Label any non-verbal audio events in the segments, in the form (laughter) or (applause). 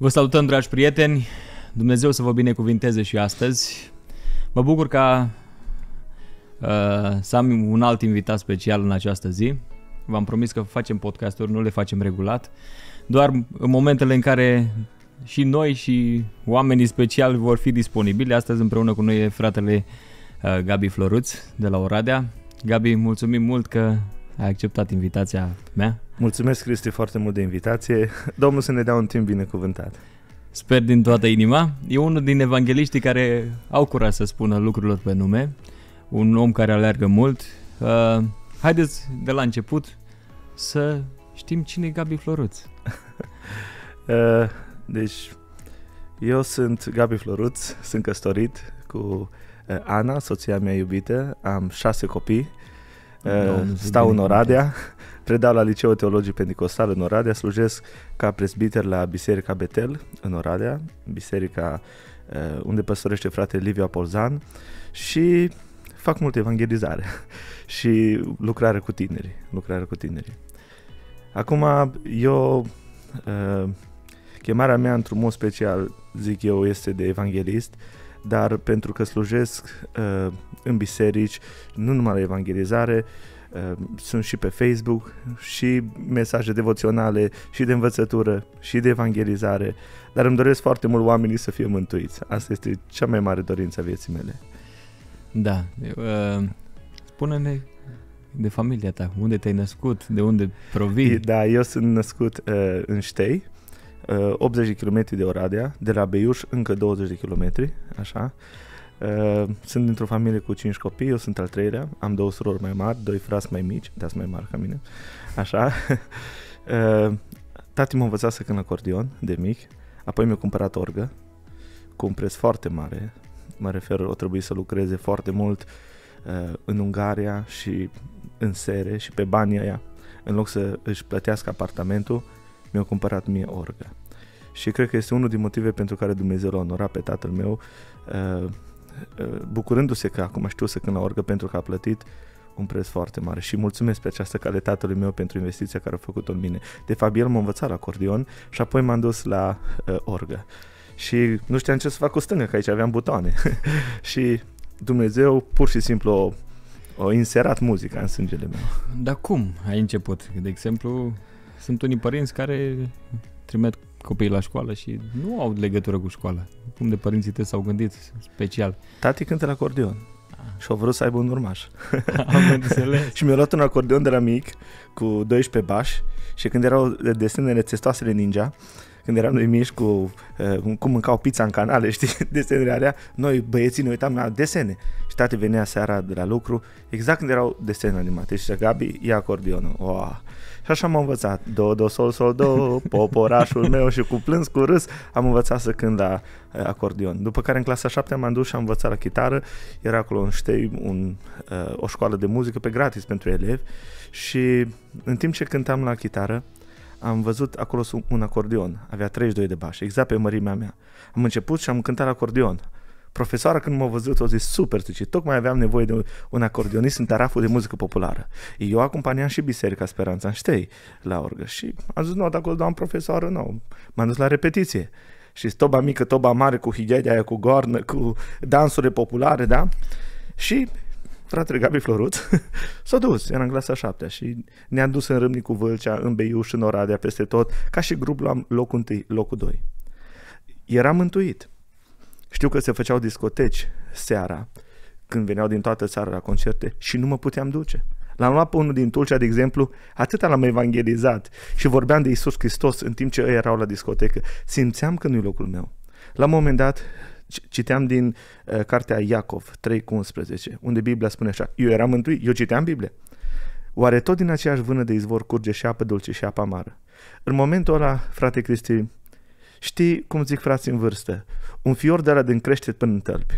Vă salutăm, dragi prieteni! Dumnezeu să vă binecuvinteze și astăzi. Mă bucur ca uh, să am un alt invitat special în această zi. V-am promis că facem podcasturi, nu le facem regulat. Doar în momentele în care și noi și oamenii speciali vor fi disponibili. Astăzi împreună cu noi e fratele uh, Gabi Floruț de la Oradea. Gabi, mulțumim mult că ai acceptat invitația mea. Mulțumesc, Cristi, foarte mult de invitație. Domnul să ne dea un timp binecuvântat. Sper din toată inima. E unul din evangeliștii care au curaj să spună lucrurilor pe nume. Un om care alergă mult. Uh, haideți de la început să știm cine e Gabi Floruț. (laughs) uh, deci, eu sunt Gabi Floruț, sunt căsătorit cu uh, Ana, soția mea iubită, am șase copii, uh, stau în Oradea, (laughs) predau la Liceul Teologic Pentecostal în Oradea, slujesc ca presbiter la Biserica Betel în Oradea, biserica uh, unde păstorește fratele Liviu Apolzan și fac multă evangelizare (laughs) și lucrare cu tinerii, lucrare cu tinerii. Acum, eu, uh, chemarea mea într-un mod special, zic eu, este de evanghelist, dar pentru că slujesc uh, în biserici, nu numai la evangelizare, uh, sunt și pe Facebook, și mesaje devoționale, și de învățătură, și de evangelizare, dar îmi doresc foarte mult oamenii să fie mântuiți. Asta este cea mai mare dorință a vieții mele. Da. Uh, spune-ne de familia ta, unde te-ai născut, de unde provii? Da, eu sunt născut uh, în Ștei, uh, 80 de km de Oradea, de la Beiuș încă 20 de km, așa. Uh, sunt dintr-o familie cu 5 copii, eu sunt al treilea, am două surori mai mari, doi frați mai mici, dar mai mari ca mine, așa. (laughs) uh, tati m-a învățat să cânt acordion de mic, apoi mi-a cumpărat orgă, cu un preț foarte mare, mă refer, o trebuie să lucreze foarte mult uh, în Ungaria și în sere și pe banii ăia, în loc să își plătească apartamentul, mi-a cumpărat mie orgă. Și cred că este unul din motive pentru care Dumnezeu l-a onorat pe tatăl meu, uh, uh, bucurându-se că acum știu să cânt la orgă pentru că a plătit un preț foarte mare și mulțumesc pe această cale tatălui meu pentru investiția care a făcut-o în mine. De fapt, el m-a învățat la acordion și apoi m-am dus la uh, orgă. Și nu știam ce să fac cu stânga, că aici aveam butoane. (laughs) și Dumnezeu pur și simplu o inserat muzica în sângele meu. Dar cum ai început? De exemplu, sunt unii părinți care trimit copiii la școală și nu au legătură cu școala. Cum de părinții tăi s-au gândit special? Tati cântă la acordeon ah. și au vrut să aibă un urmaș. (laughs) Am înțeles. (laughs) și mi-a luat un acordeon de la mic cu 12 bași și când erau desenele testoasele ninja, când eram noi mici cu uh, cum mâncau pizza în canale, (laughs) știi, desenele alea, noi băieții ne uitam la desene și tati venea seara de la lucru, exact când erau desene animate și zicea, Gabi, ia acordionul, wow. Și așa am învățat, do, do, sol, sol, do, poporașul meu și cu plâns, cu râs, am învățat să cânt la uh, acordion. După care în clasa 7 am dus și am învățat la chitară, era acolo în Ștei un, uh, o școală de muzică pe gratis pentru elevi și în timp ce cântam la chitară, am văzut acolo un acordeon, avea 32 de bași, exact pe mărimea mea. Am început și am cântat acordeon. Profesoara când m-a văzut a zis super, zice, tocmai aveam nevoie de un acordeonist în taraful de muzică populară. Eu acompaniam și Biserica Speranța în Ștei la orgă și am zis, nu, dacă doamnă profesoară, nu. M-am dus la repetiție. Și toba mică, toba mare, cu higedea aia, cu goarnă, cu dansurile populare, da? Și fratele Gabi Floruț, (laughs) s-a dus, era în clasa 7 și ne-a dus în Râmnicu Vâlcea, în Beiuș, în Oradea, peste tot, ca și grup la locul 1, locul 2. Eram mântuit. Știu că se făceau discoteci seara, când veneau din toată țara la concerte și nu mă puteam duce. L-am luat pe unul din Tulcea, de exemplu, atâta l-am evangelizat și vorbeam de Isus Hristos în timp ce ei erau la discotecă. Simțeam că nu-i locul meu. La un moment dat citeam din uh, cartea Iacov 3 cu 11, unde Biblia spune așa, eu eram mântuit, eu citeam Biblia. Oare tot din aceeași vână de izvor curge și apă dulce și apă amară? În momentul ăla, frate Cristi, știi cum zic frații în vârstă, un fior de la din crește până în tălpi.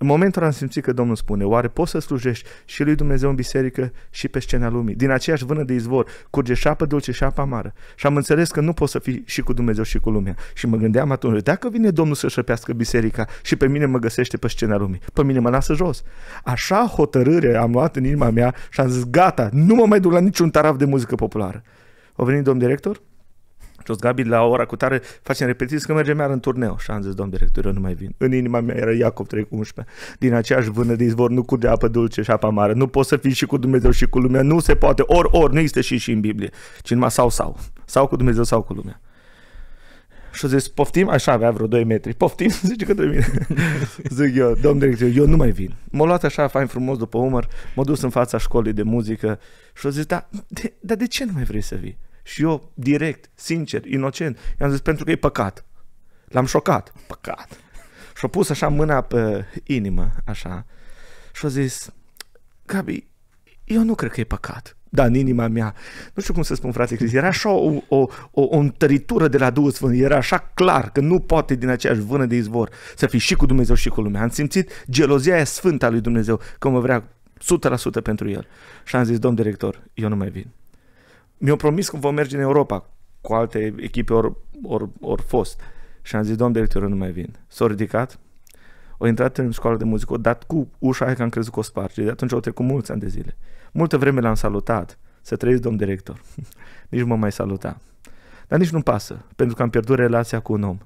În momentul am simțit că Domnul spune, oare poți să slujești și lui Dumnezeu în biserică și pe scena lumii? Din aceeași vână de izvor curge și șapă dulce și apă amară. Și am înțeles că nu poți să fii și cu Dumnezeu și cu lumea. Și mă gândeam atunci, dacă vine Domnul să șăpească biserica și pe mine mă găsește pe scena lumii, pe mine mă lasă jos. Așa hotărâre am luat în inima mea și am zis, gata, nu mă mai duc la niciun taraf de muzică populară. A venit domn director Și o Gabi, la ora cu tare facem repetiții că mergem iar în turneu. Și am zis, domn director, eu nu mai vin. În inima mea era Iacov 3 cu 11. Din aceeași vână de izvor nu curge apă dulce și apă mare. Nu poți să fii și cu Dumnezeu și cu lumea. Nu se poate. Ori, ori, nu există și și în Biblie. Ci numai sau, sau. Sau cu Dumnezeu sau cu lumea. Și a zis, poftim? Așa avea vreo 2 metri. Poftim? (laughs) Zice către mine. (laughs) Zic eu, domn director, eu nu mai vin. M-a luat așa fain frumos după umăr, m-a dus în fața școlii de muzică și a zis, da, de, dar de ce nu mai vrei să vii? Și eu, direct, sincer, inocent, i-am zis, pentru că e păcat. L-am șocat. Păcat. Și-a pus așa mâna pe inimă, așa. Și a zis, Gabi, eu nu cred că e păcat. Da, în inima mea. Nu știu cum să spun, frate Cristi. Era așa o, o, o, o întărătură de la Duhul Sfânt. Era așa clar că nu poate din aceeași vână de izvor să fii și cu Dumnezeu și cu lumea. Am simțit gelozia aia sfântă a lui Dumnezeu, că mă vrea 100% pentru el. Și am zis, domn director, eu nu mai vin. Mi-au promis că vom merge în Europa cu alte echipe ori or, or fost. Și am zis, domn director, eu nu mai vin. S-a ridicat, au intrat în școală de muzică, o dat cu ușa aia că am crezut că o sparge. De atunci au trecut mulți ani de zile. Multă vreme l-am salutat. Să trăiesc, domn director. (laughs) nici nu mă mai saluta. Dar nici nu pasă, pentru că am pierdut relația cu un om,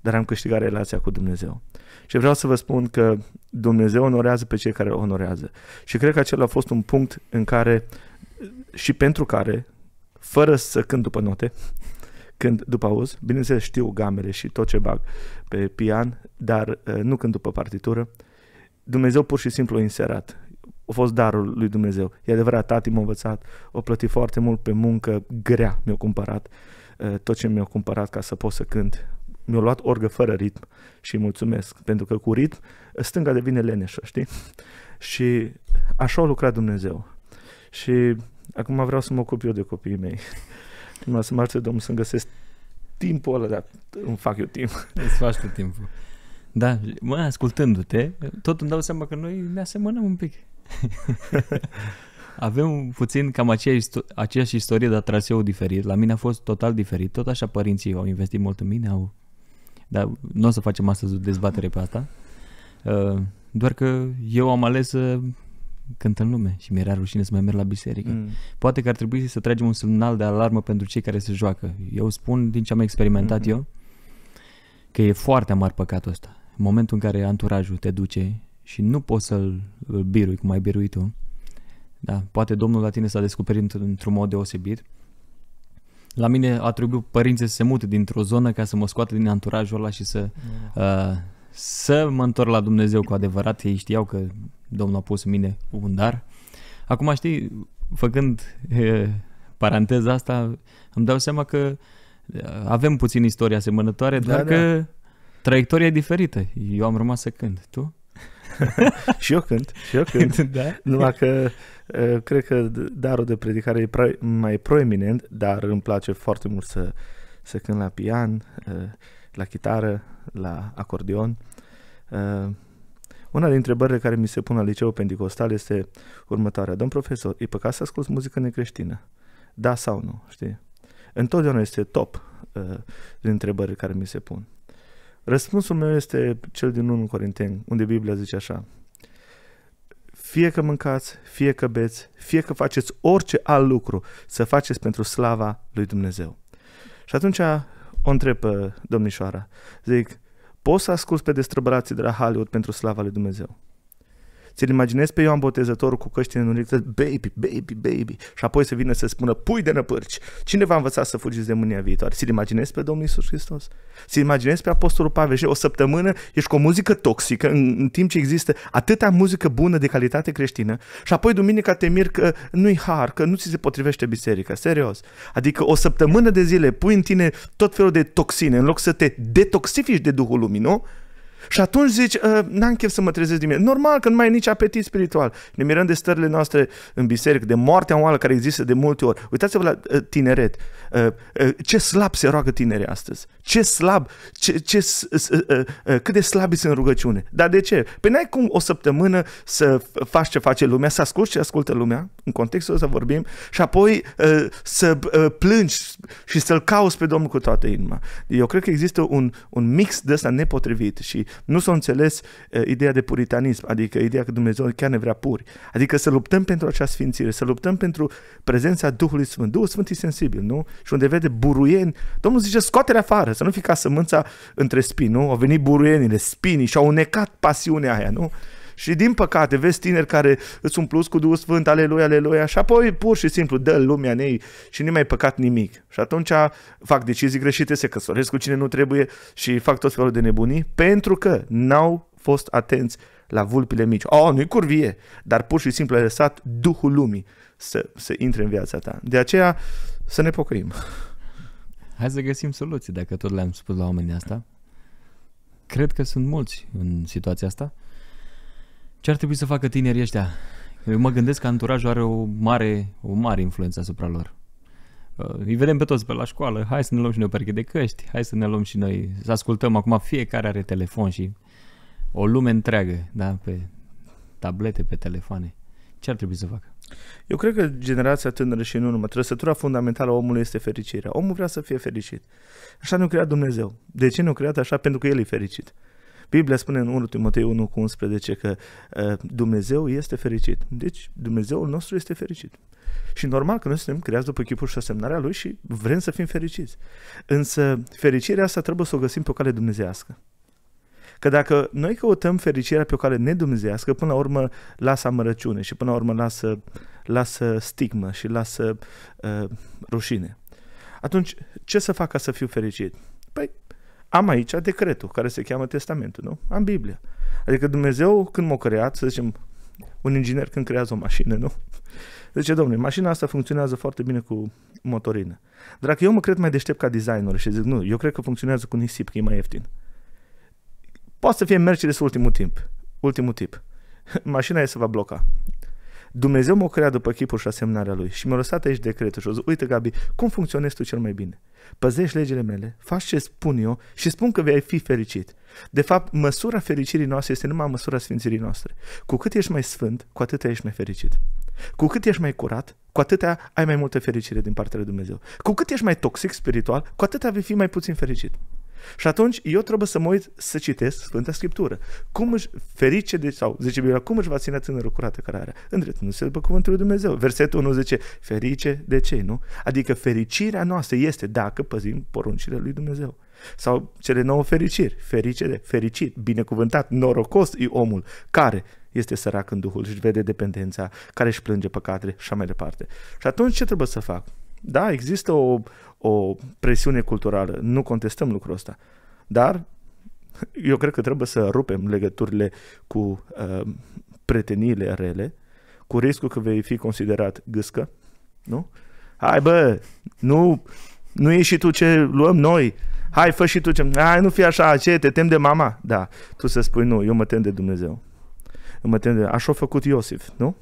dar am câștigat relația cu Dumnezeu. Și vreau să vă spun că Dumnezeu onorează pe cei care îl onorează. Și cred că acela a fost un punct în care și pentru care, fără să cânt după note, când după auz, bineînțeles știu gamele și tot ce bag pe pian, dar uh, nu când după partitură, Dumnezeu pur și simplu a inserat a fost darul lui Dumnezeu. E adevărat, tati m-a învățat, o plăti foarte mult pe muncă grea, mi-a cumpărat uh, tot ce mi-a cumpărat ca să pot să cânt. Mi-a luat orgă fără ritm și îi mulțumesc, pentru că cu ritm stânga devine leneșă, știi? Și așa a lucrat Dumnezeu. Și acum vreau să mă ocup eu de copiii mei. (laughs) Mă să mă Domnul să-mi găsesc timpul ăla, dar îmi fac eu timp. (laughs) Îți faci tu timpul. Da, mă, ascultându-te, tot îmi dau seama că noi ne asemănăm un pic. (laughs) Avem puțin cam aceeași, aceeași istorie, dar traseu diferit. La mine a fost total diferit. Tot așa părinții au investit mult în mine, au... Dar nu o să facem astăzi o dezbatere pe asta. Uh, doar că eu am ales să cânt în lume și mi-era rușine să mai merg la biserică. Mm. Poate că ar trebui să tragem un semnal de alarmă pentru cei care se joacă. Eu spun, din ce am experimentat mm-hmm. eu, că e foarte amar păcatul ăsta. În momentul în care anturajul te duce și nu poți să-l birui cum ai biruit tu. Da, poate Domnul la tine s-a descoperit într-un mod deosebit. La mine a trebuit părinții să se mute dintr-o zonă ca să mă scoată din anturajul ăla și să, mm. uh, să mă întorc la Dumnezeu cu adevărat. Ei știau că Domnul a pus în mine un dar. Acum știi, făcând uh, paranteza asta, îmi dau seama că avem puțin istorie asemănătoare, da, doar da. că traiectoria e diferită. Eu am rămas să cânt. Tu? (laughs) și eu cânt, și eu cânt. (laughs) da? Numai că uh, cred că darul de predicare e pro- mai proeminent, dar îmi place foarte mult să, să cânt la pian, uh, la chitară, la acordeon. Uh, una dintre întrebările care mi se pun la liceul pentecostal este următoarea. Domn profesor, e păcat să asculți muzică necreștină? Da sau nu? Știi? Întotdeauna este top uh, din întrebările care mi se pun. Răspunsul meu este cel din 1 Corinteni, unde Biblia zice așa. Fie că mâncați, fie că beți, fie că faceți orice alt lucru, să faceți pentru slava lui Dumnezeu. Și atunci o întreb pe domnișoara. Zic, poți să asculți pe destrăbărații de la Hollywood pentru slava lui Dumnezeu? Ți-l imaginezi pe Ioan Botezătorul cu căștile în urechi, baby, baby, baby, și apoi să vină să spună, pui de năpârci. Cine v-a învățat să fugiți de mânia viitoare? Ți-l imaginezi pe Domnul Isus Hristos? Ți-l imaginezi pe Apostolul Pavel și o săptămână ești cu o muzică toxică în, în timp ce există atâta muzică bună de calitate creștină și apoi duminica te mir că nu-i har, că nu ți se potrivește biserica. Serios. Adică o săptămână de zile pui în tine tot felul de toxine în loc să te detoxifici de Duhul Lumii, nu? Și atunci zici, uh, n-am chef să mă trezesc dimineața. Normal că nu mai ai nici apetit spiritual. Ne mirăm de stările noastre în biserică, de moartea oală care există de multe ori. Uitați-vă la uh, tineret. Uh, uh, ce slab se roagă tinerii astăzi. Ce slab, ce, ce, uh, uh, uh, cât de slabi sunt în rugăciune. Dar de ce? Păi n-ai cum o săptămână să faci ce face lumea, să asculti ce ascultă lumea, în contextul ăsta vorbim, și apoi uh, să uh, plângi și să-L cauți pe Domnul cu toată inima. Eu cred că există un, un mix de ăsta nepotrivit și Nu s-a înțeles uh, ideea de puritanism, adică ideea că Dumnezeu chiar ne vrea puri. Adică să luptăm pentru acea sfințire, să luptăm pentru prezența Duhului Sfânt. Duhul Sfânt e sensibil, nu? Și unde vede buruieni, Domnul zice scoate-le afară, să nu fie ca sămânța între spini, nu? Au venit buruienile, spinii și au unecat pasiunea aia, nu? Și din păcate, vezi tineri care îți umplus cu Duhul Sfânt, aleluia, aleluia, și apoi pur și simplu dă lumea în ei și nu mai păcat nimic. Și atunci fac decizii greșite, se căsătoresc cu cine nu trebuie și fac tot felul de nebunii, pentru că n-au fost atenți la vulpile mici. Oh, nu-i curvie, dar pur și simplu ai lăsat Duhul lumii să, să intre în viața ta. De aceea să ne pocăim. Hai să găsim soluții, dacă tot le-am spus la oamenii asta. Cred că sunt mulți în situația asta. Ce ar trebui să facă tinerii ăștia? Eu mă gândesc că anturajul are o mare, o mare influență asupra lor. Uh, îi vedem pe toți pe la școală, hai să ne luăm și noi o pereche de căști, hai să ne luăm și noi, să ascultăm acum, fiecare are telefon și o lume întreagă, da, pe tablete, pe telefoane. Ce ar trebui să facă? Eu cred că generația tânără și nu numai, trăsătura fundamentală a omului este fericirea. Omul vrea să fie fericit. Așa nu creat Dumnezeu. De ce nu creat așa? Pentru că El e fericit. Biblia spune în 1 Timotei 1 cu 11 că uh, Dumnezeu este fericit. Deci Dumnezeul nostru este fericit. Și normal că noi suntem creați după chipul și asemnarea Lui și vrem să fim fericiți. Însă fericirea asta trebuie să o găsim pe o cale dumnezească. Că dacă noi căutăm fericirea pe o cale nedumnezească, până la urmă lasă amărăciune și până la urmă lasă, lasă stigmă și lasă uh, rușine. Atunci, ce să fac ca să fiu fericit? Păi, am aici decretul care se cheamă Testamentul, nu? Am Biblia. Adică Dumnezeu când m-a creat, să zicem, un inginer când creează o mașină, nu? Zice, domnule, mașina asta funcționează foarte bine cu motorină. Dar dacă eu mă cred mai deștept ca designer și zic, nu, eu cred că funcționează cu nisip, că e mai ieftin. Poate să fie Mercedes ultimul timp, ultimul tip. (laughs) Mașina e să va bloca. Dumnezeu m-a creat după chipul și asemnarea Lui și mi-a lăsat aici decretul și a zis, uite Gabi, cum funcționezi tu cel mai bine? Păzești legile mele, faci ce spun eu și spun că vei fi fericit. De fapt, măsura fericirii noastre este numai măsura sfințirii noastre. Cu cât ești mai sfânt, cu atât ești mai fericit. Cu cât ești mai curat, cu atât ai mai multă fericire din partea lui Dumnezeu. Cu cât ești mai toxic spiritual, cu atât vei fi mai puțin fericit. Și atunci eu trebuie să mă uit să citesc Sfânta Scriptură. Cum își ferice de, sau zice Biblia, cum își va ține tânărul curată cărarea? Îndreptându-se după cuvântul lui Dumnezeu. Versetul 1 zice, ferice de ce, nu? Adică fericirea noastră este dacă păzim poruncile lui Dumnezeu. Sau cele nouă fericiri, ferice de, fericit, binecuvântat, norocos e omul care este sărac în Duhul și vede dependența, care își plânge păcatele și așa mai departe. Și atunci ce trebuie să fac? Da, există o, o presiune culturală, nu contestăm lucrul ăsta, dar eu cred că trebuie să rupem legăturile cu uh, preteniile rele, cu riscul că vei fi considerat gâscă, nu? Hai bă, nu, nu e și tu ce luăm noi, hai fă și tu ce, hai nu fi așa, ce, te tem de mama? Da, tu să spui nu, eu mă tem de Dumnezeu. Eu mă tem de, așa a făcut Iosif, nu?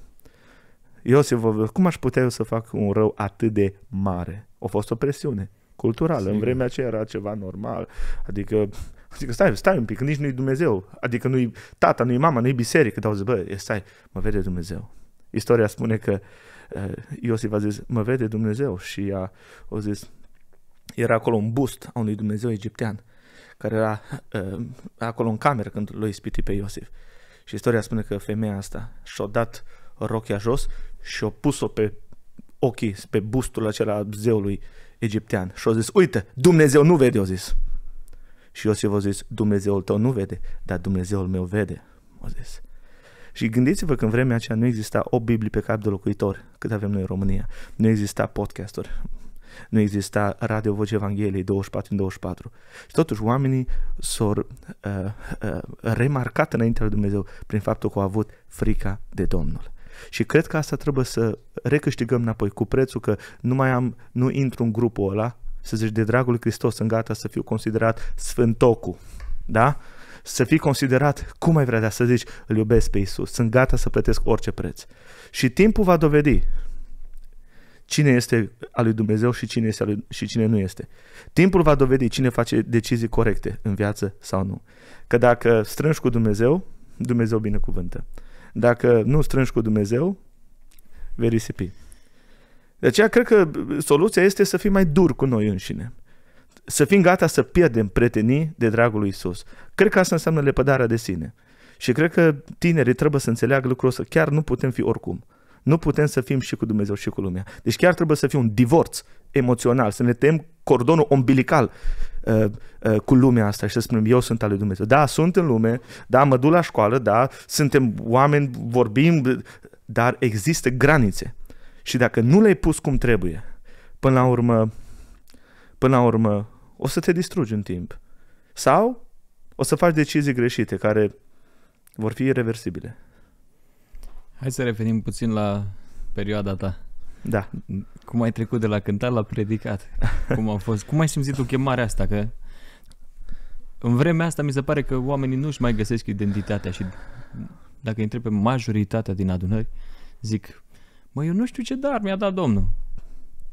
Iosif, cum aș putea eu să fac un rău atât de mare? A fost o presiune culturală. Sigur. În vremea aceea era ceva normal. Adică, adică stai, stai un pic, nici nu-i Dumnezeu. Adică nu-i tata, nu-i mama, nu-i biserică. Dar au zis, bă, stai, mă vede Dumnezeu. Istoria spune că uh, Iosif a zis, mă vede Dumnezeu și a, a zis, era acolo un bust a unui Dumnezeu egiptean care era uh, acolo în cameră când l-a ispitit pe Iosif. Și istoria spune că femeia asta și-a dat rochia jos și a pus-o pe ochii, pe bustul acela zeului egiptean. Și a zis, uite, Dumnezeu nu vede, a zis. Și Iosif a zis, Dumnezeul tău nu vede, dar Dumnezeul meu vede, a zis. Și gândiți-vă că în vremea aceea nu exista o Biblie pe cap de locuitor, cât avem noi în România. Nu exista podcasturi, nu exista Radio Voce Evangheliei 24 în 24. Și totuși oamenii s-au uh, uh, remarcat înaintea lui Dumnezeu prin faptul că au avut frica de Domnul. Și cred că asta trebuie să recâștigăm înapoi cu prețul că nu mai am, nu intru în grupul ăla, să zici de dragul lui Hristos sunt gata să fiu considerat sfântocul. Da? Să fii considerat, cum ai vrea să zici, îl iubesc pe Isus, sunt gata să plătesc orice preț. Și timpul va dovedi cine este al lui Dumnezeu și cine, este al lui, și cine nu este. Timpul va dovedi cine face decizii corecte în viață sau nu. Că dacă strângi cu Dumnezeu, Dumnezeu binecuvântă. Dacă nu strângi cu Dumnezeu, vei risipi. De aceea cred că soluția este să fii mai dur cu noi înșine. să fim gata să pierdem prietenii de dragul lui Isus. Cred că asta înseamnă lepădarea de sine. Și cred că tinerii trebuie să înțeleagă lucrul ăsta. Chiar nu putem fi oricum. Nu putem să fim și cu Dumnezeu și cu lumea. Deci chiar trebuie să fie un divorț emoțional, să ne tem cordonul umbilical uh, uh, cu lumea asta și să spunem eu sunt al lui Dumnezeu. Da, sunt în lume, da, mă duc la școală, da, suntem oameni, vorbim, dar există granițe. Și dacă nu le-ai pus cum trebuie, până la urmă, până la urmă, o să te distrugi în timp. Sau o să faci decizii greșite care vor fi irreversibile. Hai să revenim puțin la perioada ta. Da. Cum ai trecut de la cântat la predicat? Cum a fost? Cum ai simțit tu chemarea asta? Că în vremea asta mi se pare că oamenii nu-și mai găsesc identitatea și dacă îi întreb pe majoritatea din adunări, zic, mă, eu nu știu ce dar mi-a dat Domnul.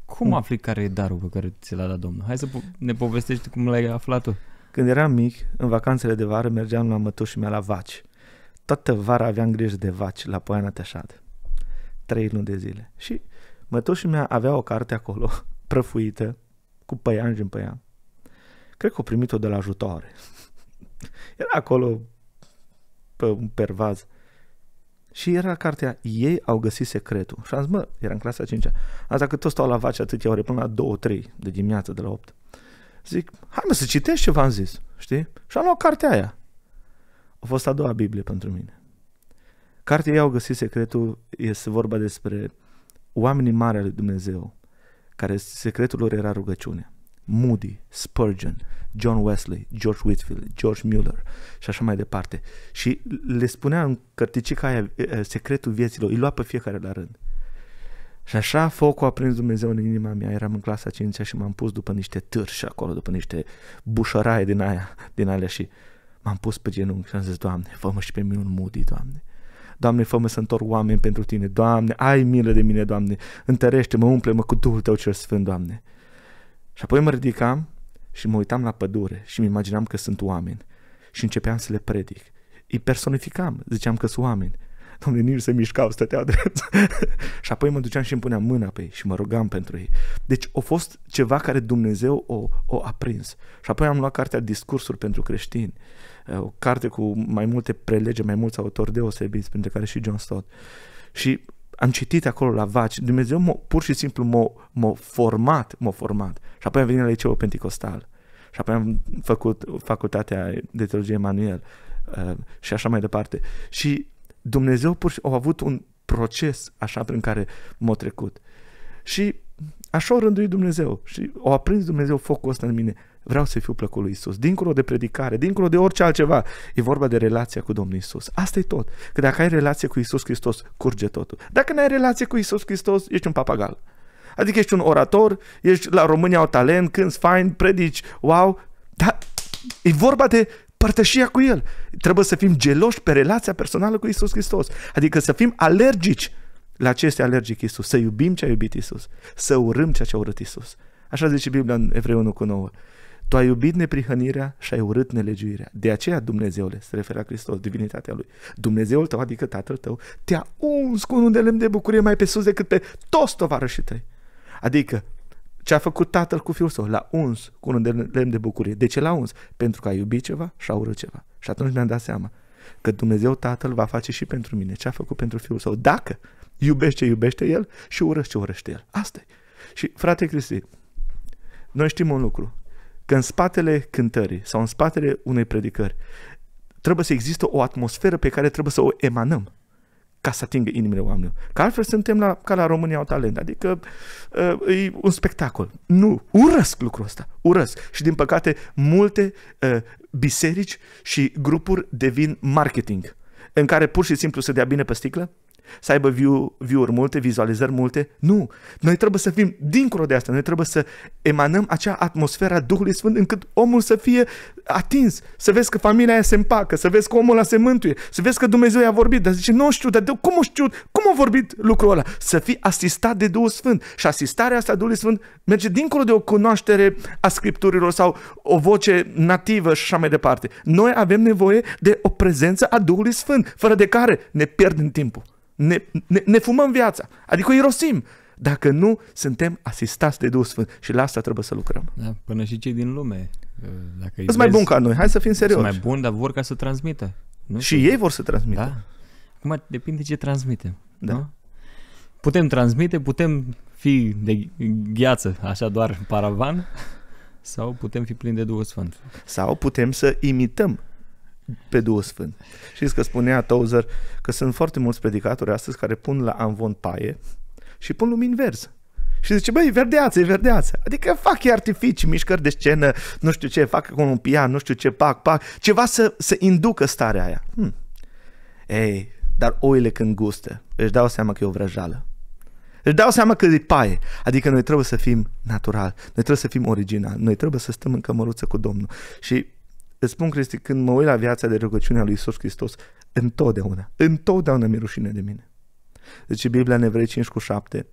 Cum hmm. afli care e darul pe care ți l-a dat Domnul? Hai să po- ne povestești cum l-ai aflat tu. Când eram mic, în vacanțele de vară, mergeam la mătușii mea la vaci. Toată vara aveam grijă de vaci la Poiana Teșad. Trei luni de zile. Și mătușii mea avea o carte acolo, (laughs) prăfuită, cu păianji în păian. Cred că o primit-o de la ajutoare. (laughs) Era acolo pe un pervaz. Și era cartea Ei au găsit secretul. Și am zis, mă, era în clasa 5 Am zis, că tot stau la vaci atâtea ore până la 2-3 de dimineață, de la 8. Zic, hai mă să citești ce v-am zis, știi? Și am luat cartea aia. A fost a doua Biblie pentru mine. Cartea ei au găsit secretul, este vorba despre oamenii mari ale Dumnezeu, care secretul lor era rugăciunea. Moody, Spurgeon, John Wesley, George Whitfield, George Mueller și așa mai departe. Și le spunea în cărticica aia secretul vieților, îi lua pe fiecare la rând. Și așa focul a prins Dumnezeu în inima mea. Eram în clasa 5 și m-am pus după niște târși acolo, după niște bușăraie din aia, din alea și m-am pus pe genunchi și am zis, Doamne, fă-mă și pe mine un moody, Doamne. Doamne, fă-mă să întorc oameni pentru Tine. Doamne, ai milă de mine, Doamne. Întărește-mă, umple-mă cu Duhul Tău cel Sfânt, Doamne. Și apoi mă ridicam și mă uitam la pădure și mi imaginam că sunt oameni și începeam să le predic. Îi personificam, ziceam că sunt oameni. Doamne, nici se mișcau, stăteau (laughs) drept. și apoi mă duceam și îmi puneam mâna pe ei și mă rugam pentru ei. Deci a fost ceva care Dumnezeu o, o a prins. Și apoi am luat cartea Discursuri pentru creștini, o carte cu mai multe prelege, mai mulți autori deosebiți, printre care și John Stott. Și am citit acolo la vaci, Dumnezeu m-a, pur și simplu m-a, m-a format, m-a format. Și apoi am venit la liceul pentecostal. Și apoi am făcut facultatea de teologie Emanuel uh, și așa mai departe. Și Dumnezeu pur și a avut un proces așa prin care m-a trecut. Și așa a rânduit Dumnezeu și a aprins Dumnezeu focul ăsta în mine. Vreau să fiu plăcut lui Isus. Dincolo de predicare, dincolo de orice altceva, e vorba de relația cu Domnul Isus. Asta e tot. Că dacă ai relație cu Isus Hristos, curge totul. Dacă nu ai relație cu Isus Hristos, ești un papagal. Adică ești un orator, ești la România au talent, cânți fain, predici, wow, dar e vorba de părtășia cu El. Trebuie să fim geloși pe relația personală cu Isus Hristos. Adică să fim alergici la ce este alergic Isus. Să iubim ce a iubit Isus. Să urâm ceea ce a urât Isus. Așa zice Biblia în Evrei 1 cu 9. Tu ai iubit neprihănirea și ai urât nelegiuirea. De aceea Dumnezeule, se referă la Hristos, divinitatea Lui. Dumnezeul tău, adică Tatăl tău, te-a uns cu un de lemn de bucurie mai pe sus decât pe toți tovarășii tăi. Adică ce a făcut tatăl cu fiul său? L-a uns cu un de lemn de bucurie. De ce l-a uns? Pentru că a iubit ceva și a urât ceva. Și atunci ne-am dat seama că Dumnezeu Tatăl va face și pentru mine ce a făcut pentru fiul său. Dacă iubește, iubește el și urăște ce urăște el. asta e. Și frate Cristi, noi știm un lucru, că în spatele cântării sau în spatele unei predicări trebuie să există o atmosferă pe care trebuie să o emanăm ca să atingă inimile oamenilor. Că altfel suntem la, ca la România au talent, adică uh, e un spectacol. Nu, urăsc lucrul ăsta, urăsc. Și din păcate multe uh, biserici și grupuri devin marketing, în care pur și simplu se dea bine pe sticlă, să aibă view, view-uri multe, vizualizări multe. Nu! Noi trebuie să fim dincolo de asta. Noi trebuie să emanăm acea atmosferă a Duhului Sfânt încât omul să fie atins. Să vezi că familia aia se împacă, să vezi că omul ăla se mântuie, să vezi că Dumnezeu i-a vorbit. Dar zice, nu știu, dar de, cum știu, cum a vorbit lucrul ăla? Să fii asistat de Duhul Sfânt. Și asistarea asta a Duhului Sfânt merge dincolo de o cunoaștere a Scripturilor sau o voce nativă și așa mai departe. Noi avem nevoie de o prezență a Duhului Sfânt, fără de care ne pierdem timpul ne, ne, ne fumăm viața, adică o irosim. Dacă nu, suntem asistați de Duhul Sfânt și la asta trebuie să lucrăm. Da, până și cei din lume. uh, Dacă îi Sunt mai vezi, bun ca noi, hai să fim sunt serioși. mai buni, dar vor ca să transmită. Nu? Și ei vor să transmită. Da. Acum depinde ce transmitem. Da. Nu? Putem transmite, putem fi de gheață, așa doar paravan, sau putem fi plini de Duhul Sfânt. Sau putem să imităm pe Duhul Sfânt. Știți că spunea Tozer că sunt foarte mulți predicatori astăzi care pun la anvon paie și pun lumini verzi. Și zice, băi, e verdeață, e verdeață. Adică fac ei artificii, mișcări de scenă, nu știu ce, fac cu un pian, nu știu ce, pac, pac, ceva să, să inducă starea aia. Hmm. Ei, dar oile când gustă, își dau seama că e o vrăjală. Își dau seama că e paie. Adică noi trebuie să fim natural, noi trebuie să fim originali, noi trebuie să stăm în cămăruță cu Domnul. Și îți spun, Cristi, când mă uit la viața de rugăciune a lui Isus Hristos, întotdeauna, întotdeauna mi-e rușine de mine. Zice Biblia în Evrei 5 cu 7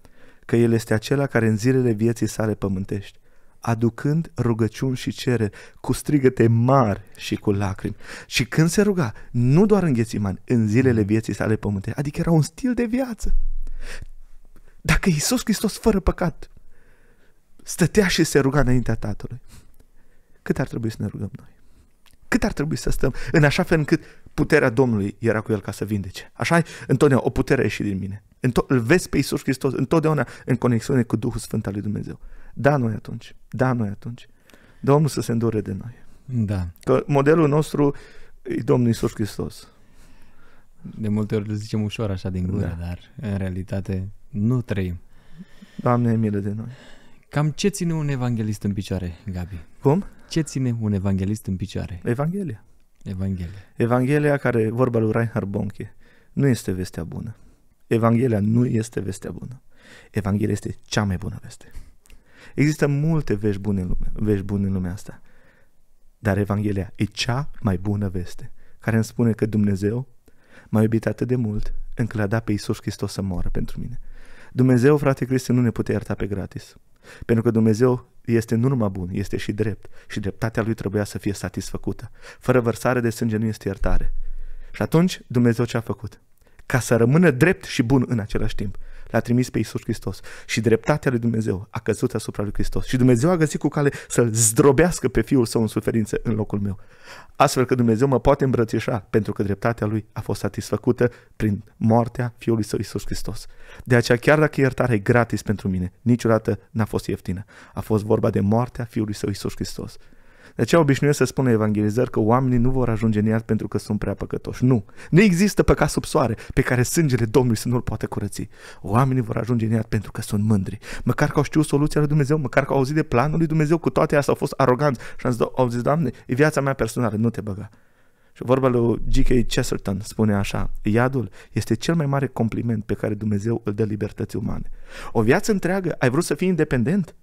că El este acela care în zilele vieții sale pământești, aducând rugăciuni și cereri cu strigăte mari și cu lacrimi. Și când se ruga, nu doar în Ghețimani, în zilele vieții sale pământești, adică era un stil de viață. Dacă Iisus Hristos fără păcat stătea și se ruga înaintea Tatălui, cât ar trebui să ne rugăm noi? Cât ar trebui să stăm în așa fel încât puterea Domnului era cu el ca să vindece. Așa e întotdeauna, o putere a ieșit din mine. Înto- îl vezi pe Iisus Hristos întotdeauna în conexiune cu Duhul Sfânt al lui Dumnezeu. Da, noi atunci. Da, noi atunci. Domnul să se îndure de noi. Da. Că modelul nostru e Domnul Iisus Hristos. De multe ori îl zicem ușor așa din gură, Da. dar în realitate nu trăim. Doamne, ai milă de noi. Cam ce ține un evanghelist în picioare, Gabi? Cum? Ce ține un evanghelist în picioare? Evanghelia. Evanghelie. Evanghelia care, vorba lui Reinhard Bonke, nu este vestea bună. Evanghelia nu este vestea bună. Evanghelia este cea mai bună veste. Există multe vești bune în lume, vești bune în lumea asta. Dar Evanghelia e cea mai bună veste, care îmi spune că Dumnezeu m-a iubit atât de mult încât l-a dat pe Iisus Hristos să moară pentru mine. Dumnezeu, frate Cristi, nu ne putea ierta pe gratis. Pentru că Dumnezeu este nu numai bun, este și drept. Și dreptatea lui trebuia să fie satisfăcută. Fără vărsare de sânge nu este iertare. Și atunci Dumnezeu ce a făcut? Ca să rămână drept și bun în același timp. L-a trimis pe Iisus Hristos și dreptatea lui Dumnezeu a căzut asupra lui Hristos. Și Dumnezeu a găsit cu cale să-l zdrobească pe Fiul Său în suferință în locul meu. Astfel că Dumnezeu mă poate îmbrățișa pentru că dreptatea lui a fost satisfăcută prin moartea Fiului Său Iisus Hristos. De aceea, chiar dacă iertarea e gratis pentru mine, niciodată n-a fost ieftină. A fost vorba de moartea Fiului Său Iisus Hristos. De aceea obișnuiesc să spună evangelizări că oamenii nu vor ajunge în iad pentru că sunt prea păcătoși. Nu. Nu există păcat sub soare pe care sângele Domnului să nu-l poate curăți. Oamenii vor ajunge în iad pentru că sunt mândri. Măcar că au știut soluția lui Dumnezeu, măcar că au auzit de planul lui Dumnezeu, cu toate astea au fost aroganți și am zis, au zis, Doamne, e viața mea personală, nu te băga. Și vorba lui G.K. Chesterton spune așa, iadul este cel mai mare compliment pe care Dumnezeu îl dă libertății umane. O viață întreagă ai vrut să fii independent?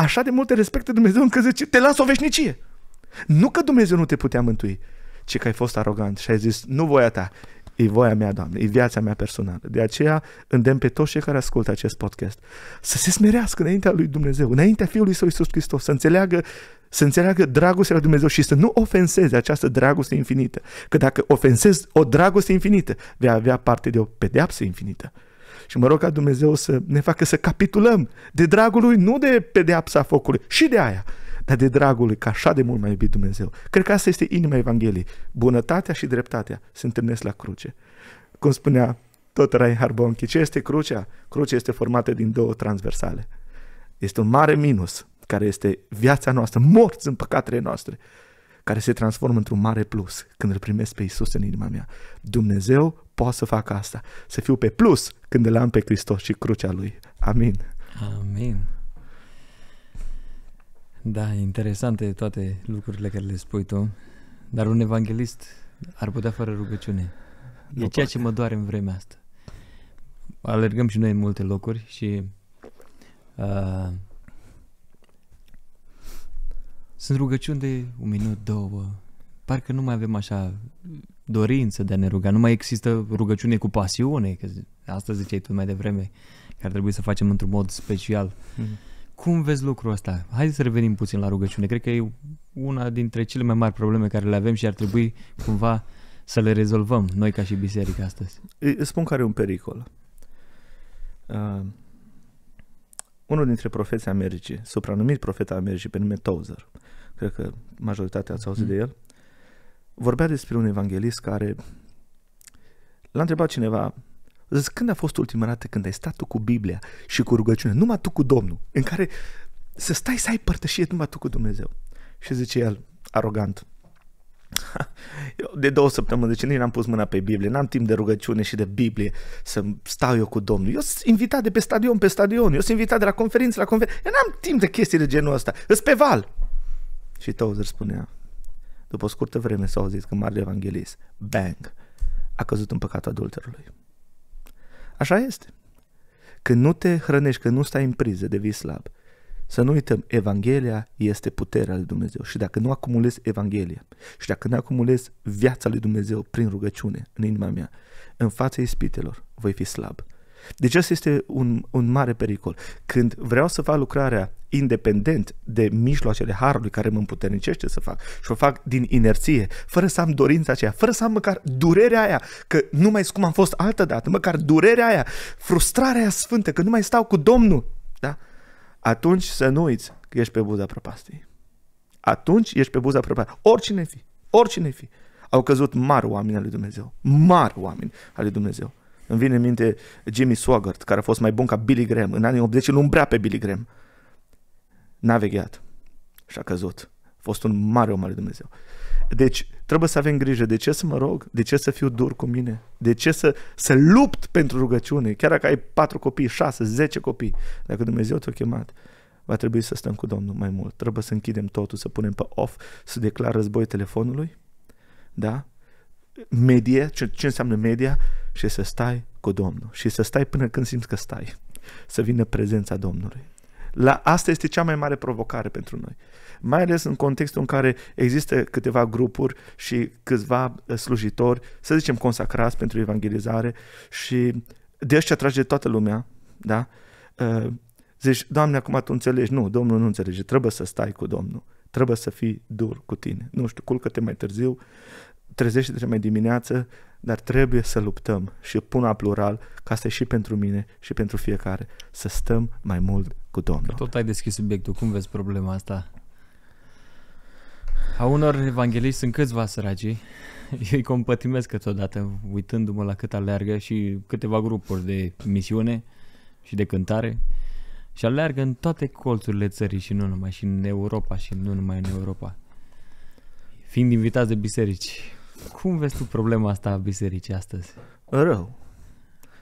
Așa de multe respecte Dumnezeu încât zice, te las o veșnicie. Nu că Dumnezeu nu te putea mântui, ci că ai fost arogant și ai zis, nu voia ta, e voia mea, Doamne, e viața mea personală. De aceea îndemn pe toți cei care ascultă acest podcast să se smerească înaintea lui Dumnezeu, înaintea Fiului Său Iisus Hristos, să înțeleagă, să înțeleagă dragostea lui Dumnezeu și să nu ofenseze această dragoste infinită. Că dacă ofensezi o dragoste infinită, vei avea parte de o pedeapsă infinită. Și mă rog ca Dumnezeu să ne facă să capitulăm de dragul lui, nu de pedeapsa focului, și de aia, dar de dragul lui, că așa de mult m-a iubit Dumnezeu. Cred că asta este inima Evangheliei. Bunătatea și dreptatea se întâlnesc la cruce. Cum spunea tot Reinhard Bonnke, ce este crucea? Crucea este formată din două transversale. Este un mare minus, care este viața noastră, morți în păcatele noastre, care se transformă într-un mare plus când îl primesc pe Isus în inima mea. Dumnezeu poate să facă asta, să fiu pe plus când îl am pe Hristos și crucea Lui. Amin. Amin. Da, interesante toate lucrurile care le spui tu, dar un evanghelist ar putea fără rugăciune. Nu e ceea ce mă doare în vremea asta. Alergăm și noi în multe locuri și uh, sunt rugăciuni de un minut, două. Parcă nu mai avem așa dorință de a ne ruga. Nu mai există rugăciune cu pasiune, că asta ziceai tu mai devreme, că ar trebui să facem într-un mod special. Mm. Cum vezi lucrul ăsta? Hai să revenim puțin la rugăciune. Cred că e una dintre cele mai mari probleme care le avem și ar trebui cumva să le rezolvăm noi ca și biserică astăzi. Îi îți spun care e un pericol. Uh, unul dintre profeții Americii, supranumit profet Americii pe nume Tozer, cred că majoritatea ați auzit mm. de el, vorbea despre un evanghelist care l-a întrebat cineva, zis, când a fost ultima dată când ai stat tu cu Biblia și cu rugăciune, numai tu cu Domnul, în care să stai să ai părtășie numai tu cu Dumnezeu? Și zice el, arogant, eu de două săptămâni, deci nici n-am pus mâna pe Biblie, n-am timp de rugăciune și de Biblie să stau eu cu Domnul. Eu sunt invitat de pe stadion pe stadion, eu sunt invitat de la conferință la conferință, eu n-am timp de chestii de genul ăsta, îs pe val. Și Tozer spunea, după o scurtă vreme s-a auzit că marele evanghelist, bang, a căzut în păcatul adulterului. Așa este. Când nu te hrănești, când nu stai în priză, devii slab. Să nu uităm, Evanghelia este puterea lui Dumnezeu și dacă nu acumulez Evanghelia și dacă nu acumulez viața lui Dumnezeu prin rugăciune în inima mea, în fața ispitelor, voi fi slab. Deci asta este un, un mare pericol. Când vreau să fac lucrarea independent de mijloacele harului care mă împuternicește să fac și o fac din inerție, fără să am dorința aceea, fără să am măcar durerea aia, că nu mai cum am fost altă dată, măcar durerea aia, frustrarea aia sfântă, că nu mai stau cu Domnul, da? atunci să nu uiți că ești pe buza prăpastiei. Atunci ești pe buza prăpastiei. Oricine fi, oricine fi. Au căzut mari oameni al lui Dumnezeu. Mari oameni al lui Dumnezeu. Îmi vine în minte Jimmy Swaggart, care a fost mai bun ca Billy Graham. În anii 80 îl umbrea pe Billy Graham. N-a vegheat și a căzut. A fost un mare om al lui Dumnezeu. Deci trebuie să avem grijă. De ce să mă rog? De ce să fiu dur cu mine? De ce să, să lupt pentru rugăciune? Chiar dacă ai patru copii, șase, zece copii, dacă Dumnezeu te-a chemat, va trebui să stăm cu Domnul mai mult. Trebuie să închidem totul, să punem pe off, să declar război telefonului. Da? Media, ce, ce înseamnă media? Și să stai cu Domnul. Și să stai până când simți că stai. Să vină prezența Domnului. La asta este cea mai mare provocare pentru noi. Mai ales în contextul în care există câteva grupuri și câțiva uh, slujitori, să zicem consacrați pentru evangelizare și de ăștia trage toată lumea, da? Uh, zici, Doamne, acum tu înțelegi. Nu, Domnul nu înțelege. Trebuie să stai cu Domnul. Trebuie să fii dur cu tine. Nu știu, culcă-te mai târziu, trezește-te mai dimineață, dar trebuie să luptăm și pun la plural, ca asta e și pentru mine și pentru fiecare, să stăm mai mult cu Domnul. Că tot ai deschis subiectul, cum vezi problema asta? A unor evangeliști sunt câțiva săraci, eu (laughs) îi compătimesc câteodată, uitându-mă la cât aleargă și câteva grupuri de misiune și de cântare și aleargă în toate colțurile țării și nu numai, și în Europa și nu numai în Europa. Fiind invitați de biserici, cum vezi tu problema asta a bisericii astăzi? Rău.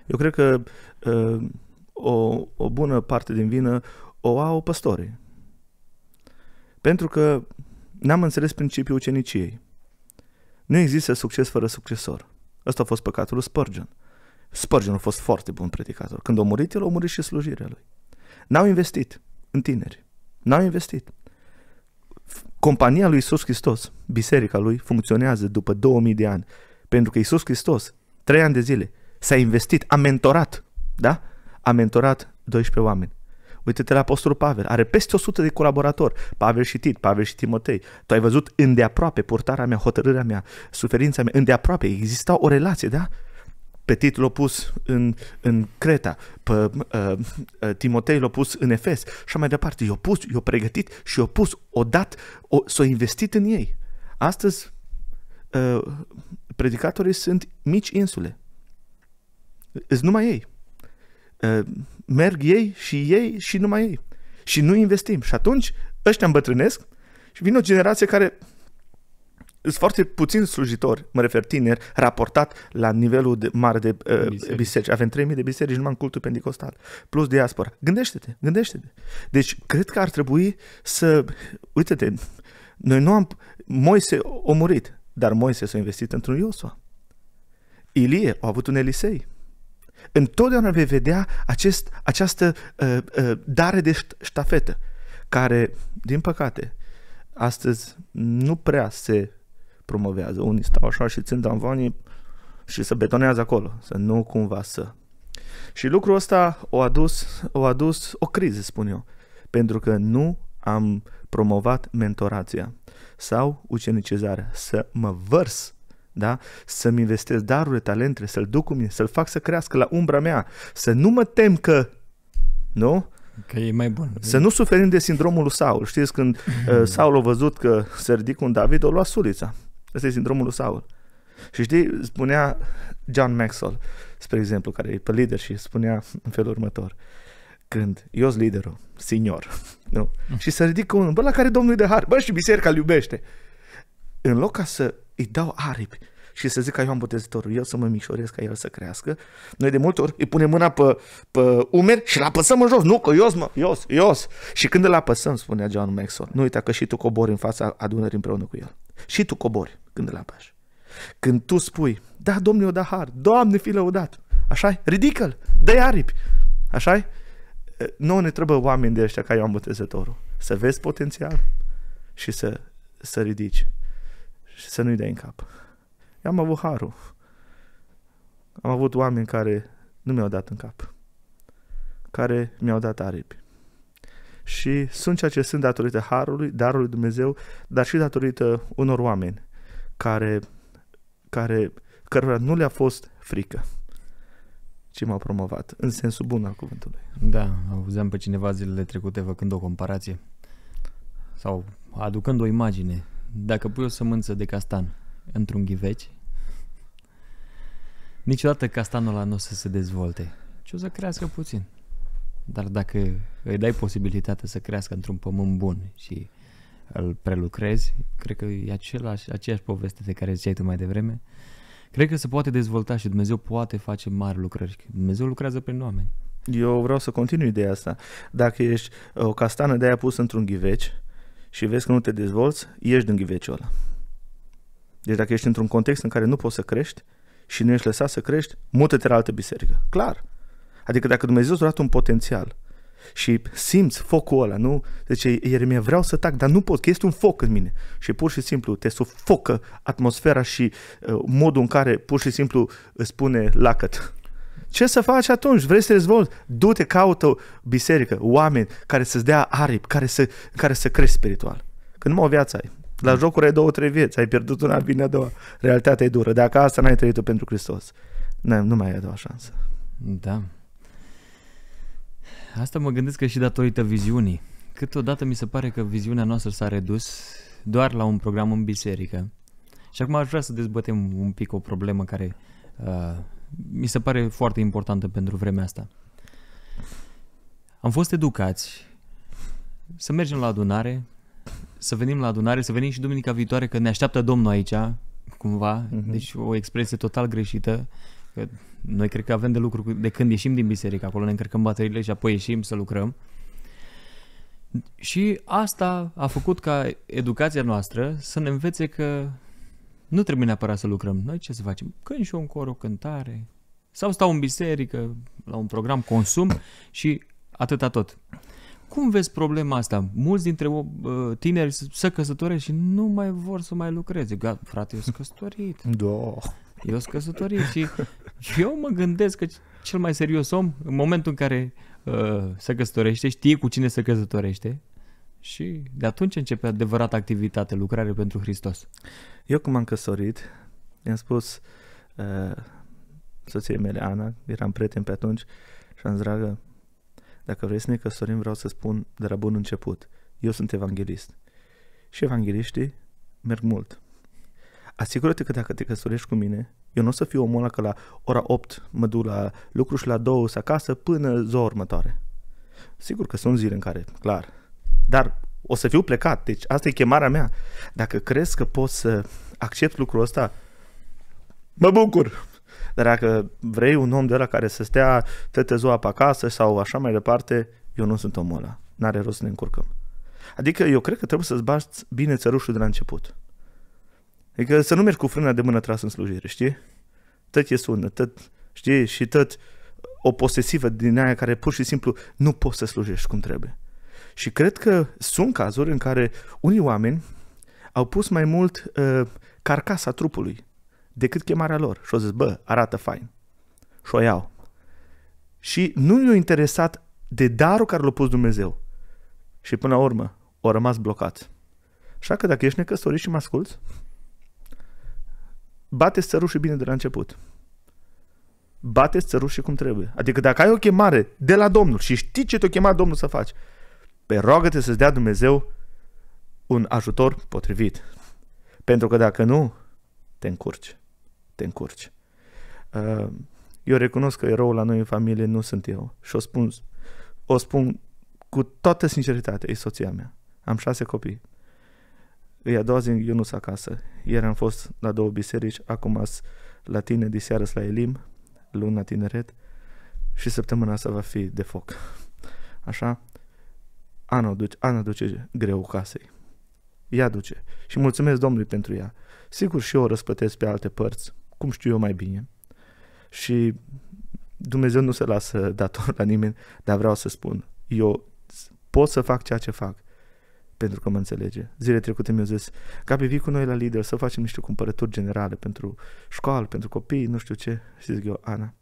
Eu cred că uh, o, o bună parte din vină o au păstorii. Pentru că n-am înțeles principiul uceniciei. Nu există succes fără succesor. Ăsta a fost păcatul lui Spurgeon. Spurgeon a fost foarte bun predicator. Când a murit, el a murit și slujirea lui. N-au investit în tineri. N-au investit. Compania lui Isus Hristos, biserica lui, funcționează după 2000 de ani. Pentru că Isus Hristos, trei ani de zile, s-a investit, a mentorat, da? A mentorat 12 oameni. Uite-te la Apostolul Pavel, are peste 100 de colaboratori, Pavel și Tit, Pavel și Timotei. Tu ai văzut îndeaproape purtarea mea, hotărârea mea, suferința mea, îndeaproape, exista o relație, da? Pe Tit l-a pus în, în Creta, pe uh, uh, Timotei l-a pus în Efes și mai departe. I-a pus, i-a pregătit și i-a pus, o dat, o, s-a investit în ei. Astăzi, uh, predicatorii sunt mici insule. Sunt numai ei. Uh, merg ei și ei și numai ei. Și nu investim. Și atunci ăștia îmbătrânesc și vine o generație care sunt foarte puțini slujitori, mă refer tineri, raportat la nivelul de, mare de uh, biserici. biserici. Avem 3000 de biserici numai în cultul pentecostal, plus diaspora. Gândește-te, gândește-te. Deci, cred că ar trebui să... Uite-te, noi nu am... Moise a murit, dar Moise s-a investit într-un Iosua. Ilie a avut un Elisei. Întotdeauna vei vedea acest, această uh, uh, dare de ștafetă, care, din păcate, astăzi nu prea se promovează. Unii stau așa și țin danvanii și se betonează acolo, să nu cumva să... Și lucrul ăsta o adus, o adus o criză, spun eu, pentru că nu am promovat mentorația sau ucenicizarea, să mă vărs da? să-mi investesc darurile, talentele, să-l duc cu mine, să-l fac să crească la umbra mea, să nu mă tem că, nu? Că e mai bun. Să nu suferim de sindromul lui Saul. Știți, când (clears throat) uh, Saul a văzut că se ridică un David, o lua sulița. Ăsta e sindromul lui Saul. Și știi, spunea John Maxwell, spre exemplu, care e pe lider și spunea în felul următor. Când eu sunt liderul, senior, (laughs) nu? și se ridică unul, bă, la care Domnul îi dă har, bă, și biserica îl iubește. În loc ca să îi dau aripi și să zic ca Ioan Botezătorul, eu să mă mișorez ca el să crească, noi de multe ori îi punem mâna pe, pe umeri și îl apăsăm în jos. Nu, că ios, mă, ios, ios. Și când îl apăsăm, spunea John Maxwell, nu uita că și tu cobori în fața adunării împreună cu el. Și tu cobori când îl apăși. Când tu spui, da, Domnul, da har, Doamne, fi lăudat, așa ridică-l, dă-i aripi, așa Nu ne trebuie oameni de ăștia ca Ioan Botezătorul. Să vezi potențial și să, să ridici și să nu-i dai în cap. Eu am avut harul. Am avut oameni care nu mi-au dat în cap, care mi-au dat aripi. Și sunt ceea ce sunt datorită harului, darului Dumnezeu, dar și datorită unor oameni care, care cărora nu le-a fost frică, ci m-au promovat, în sensul bun al cuvântului. Da, auzeam pe cineva zilele trecute făcând o comparație sau aducând o imagine. Dacă pui o sămânță de castan într-un ghiveci, niciodată castanul ăla nu o să se dezvolte, ci o să crească puțin. Dar dacă îi dai posibilitatea să crească într-un pământ bun și îl prelucrezi, cred că e același, aceeași poveste de care ziceai tu mai devreme, cred că se poate dezvolta și Dumnezeu poate face mari lucrări. Dumnezeu lucrează prin oameni. Eu vreau să continui ideea asta. Dacă ești o castană de aia pusă într-un ghiveci și vezi că nu te dezvolți, ieși din ghiveciul ăla. Deci dacă ești într-un context în care nu poți să crești și nu ești lăsat să crești, mută-te la altă biserică. Clar. Adică dacă Dumnezeu ți-a dat un potențial și simți focul ăla, nu? Zice, Ieremia, vreau să tac, dar nu pot, că este un foc în mine. Și pur și simplu te sufocă atmosfera și uh, modul în care pur și simplu îți spune lacăt. Ce să faci atunci? Vrei să te dezvolți? Du-te, caută o biserică, oameni care să-ți dea aripi, care să, care să crești spiritual. Că numai o viață ai. La jocuri ai două, trei vieți, ai pierdut una, vine a doua. Realitatea e dură. Dacă asta n-ai trăit-o pentru Hristos, nu, nu mai ai a doua șansă. Da. Asta mă gândesc că și datorită viziunii. Câteodată mi se pare că viziunea noastră s-a redus doar la un program în biserică. Și acum aș vrea să dezbătem un pic o problemă care uh, mi se pare foarte importantă pentru vremea asta. Am fost educați să mergem la adunare, să venim la adunare, să venim și duminica viitoare, că ne așteaptă Domnul aici, cumva, uh-huh. deci o expresie total greșită, că noi cred că avem de lucru de când ieșim din biserică, acolo ne încărcăm bateriile și apoi ieșim să lucrăm. Și asta a făcut ca educația noastră să ne învețe că nu trebuie neapărat să lucrăm. Noi ce să facem? Când și un cor, o cântare, sau stau în biserică, la un program consum și atâta tot. Cum vezi problema asta? Mulți dintre uh, tineri se căsătoresc și nu mai vor să mai lucreze. Gata, frate, eu sunt căsătorit. (laughs) Da. Eu sunt căsătorit și, și eu mă gândesc că cel mai serios om, în momentul în care uh, se căsătorește, știe cu cine se căsătorește și de atunci începe adevărată activitate, lucrare pentru Hristos. Eu cum am căsătorit, i-am spus uh, soției mele, Ana, eram prieten pe atunci, și am zis, dragă, dacă vrei să ne căsătorim, vreau să spun de la bun început. Eu sunt evanghelist. Și evangeliștii merg mult. Asigură-te că dacă te căsătorești cu mine, eu nu o să fiu omul ăla că la ora 8 mă duc la lucru și la 2 să acasă până ziua următoare. Sigur că sunt zile în care, clar, dar o să fiu plecat, deci asta e chemarea mea. Dacă crezi că poți să accept lucrul ăsta, mă bucur. Dar dacă vrei un om de la care să stea toată ziua pe acasă sau așa mai departe, eu nu sunt omul ăla. N-are rost să ne încurcăm. Adică eu cred că trebuie să-ți bați bine țărușul de la început. Adică să nu mergi cu frâna de mână trasă în slujire, știi? Tot e sună, tot, știi? Și tot o posesivă din aia care pur și simplu nu poți să slujești cum trebuie. Și cred că sunt cazuri în care unii oameni au pus mai mult uh, carcasa trupului decât chemarea lor. Și au zis, bă, arată fain. Și o iau. Și nu i-a interesat de darul care l-a pus Dumnezeu. Și până la urmă, au rămas blocat. Așa că dacă ești necăsătorit și mă asculți, bate și bine de la început. bate țărușii cum trebuie. Adică dacă ai o chemare de la Domnul și știi ce te-a chemat Domnul să faci, pe roagă-te să-ți dea Dumnezeu un ajutor potrivit. Pentru că dacă nu, te încurci. Te încurci. Uh, eu recunosc că eroul la noi în familie nu sunt eu. Și o spun, o spun cu toată sinceritatea, e soția mea. Am șase copii. E a doua zi eu nu sunt acasă. Ieri am fost la două biserici, acum la tine, de seară la Elim, luna tineret și săptămâna asta va fi de foc. Așa? Ana duce, Ana duce greu casei. Ea duce. Și mulțumesc Domnului pentru ea. Sigur și eu o răspătesc pe alte părți, cum știu eu mai bine. Și Dumnezeu nu se lasă dator la nimeni, dar vreau să spun, eu pot să fac ceea ce fac pentru că mă înțelege. Zile trecute mi-a zis, Gabi, vii cu noi la lider să facem niște cumpărături generale pentru școală, pentru copii, nu știu ce. Și zic eu, Ana,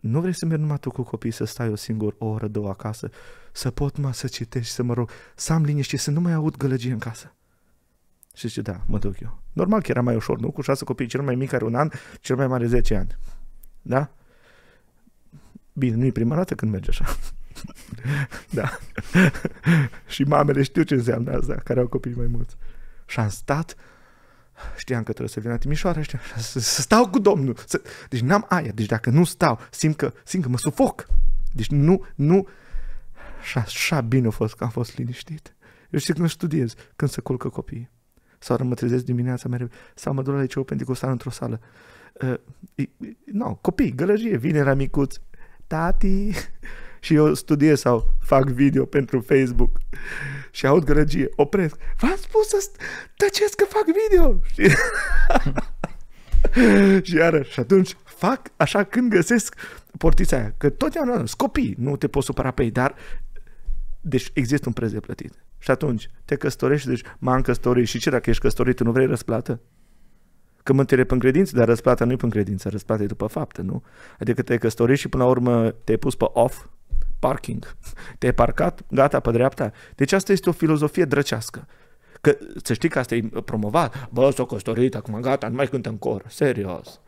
nu vrei să merg numai tu cu copii, să stai o singură o oră, două acasă, să pot numai să citești, să mă rog, să am liniște, să nu mai aud gălăgie în casă. Și zice, da, mă duc eu. Normal că era mai ușor, nu? Cu șase copii, cel mai mic are un an, cel mai mare 10 ani. Da? Bine, nu e prima dată când merge așa. (laughs) da. (laughs) și mamele știu ce înseamnă asta, care au copii mai mulți. Și am stat, știam că trebuie să vin la Timișoara, știam, (laughs) să, să stau cu Domnul. Să... Deci n-am aia, deci dacă nu stau, simt că, simt că mă sufoc. Deci nu, nu, și așa bine a fost că am fost liniștit. Eu știu când studiez, când se culcă copiii. Sau mă trezesc dimineața mereu, sau mă duc la liceu pentecostal într-o sală. Uh, no, copii, gălăgie, vine la micuț, tati, (laughs) și eu studiez sau fac video pentru Facebook și aud gălăgie, opresc. V-am spus să tăcesc că fac video. Și, (laughs) și iară, și atunci fac așa când găsesc portița aia, că totdeauna sunt copii, nu te poți supăra pe ei, dar deci există un preț de plătit. Și atunci te căsătorești, deci m-am căsătorit și ce dacă ești căsătorit, tu nu vrei răsplată? Că mântuire pe credință, dar răsplata nu e pe credință, răsplata e după faptă, nu? Adică te-ai căsătorit și până la urmă te-ai pus pe off, parking. (laughs) Te-ai parcat, gata, pe dreapta. Deci asta este o filozofie drăcească. Că să știi că asta e promovat. Bă, s-o căsătorit, acum gata, nu mai cântă în cor. Serios.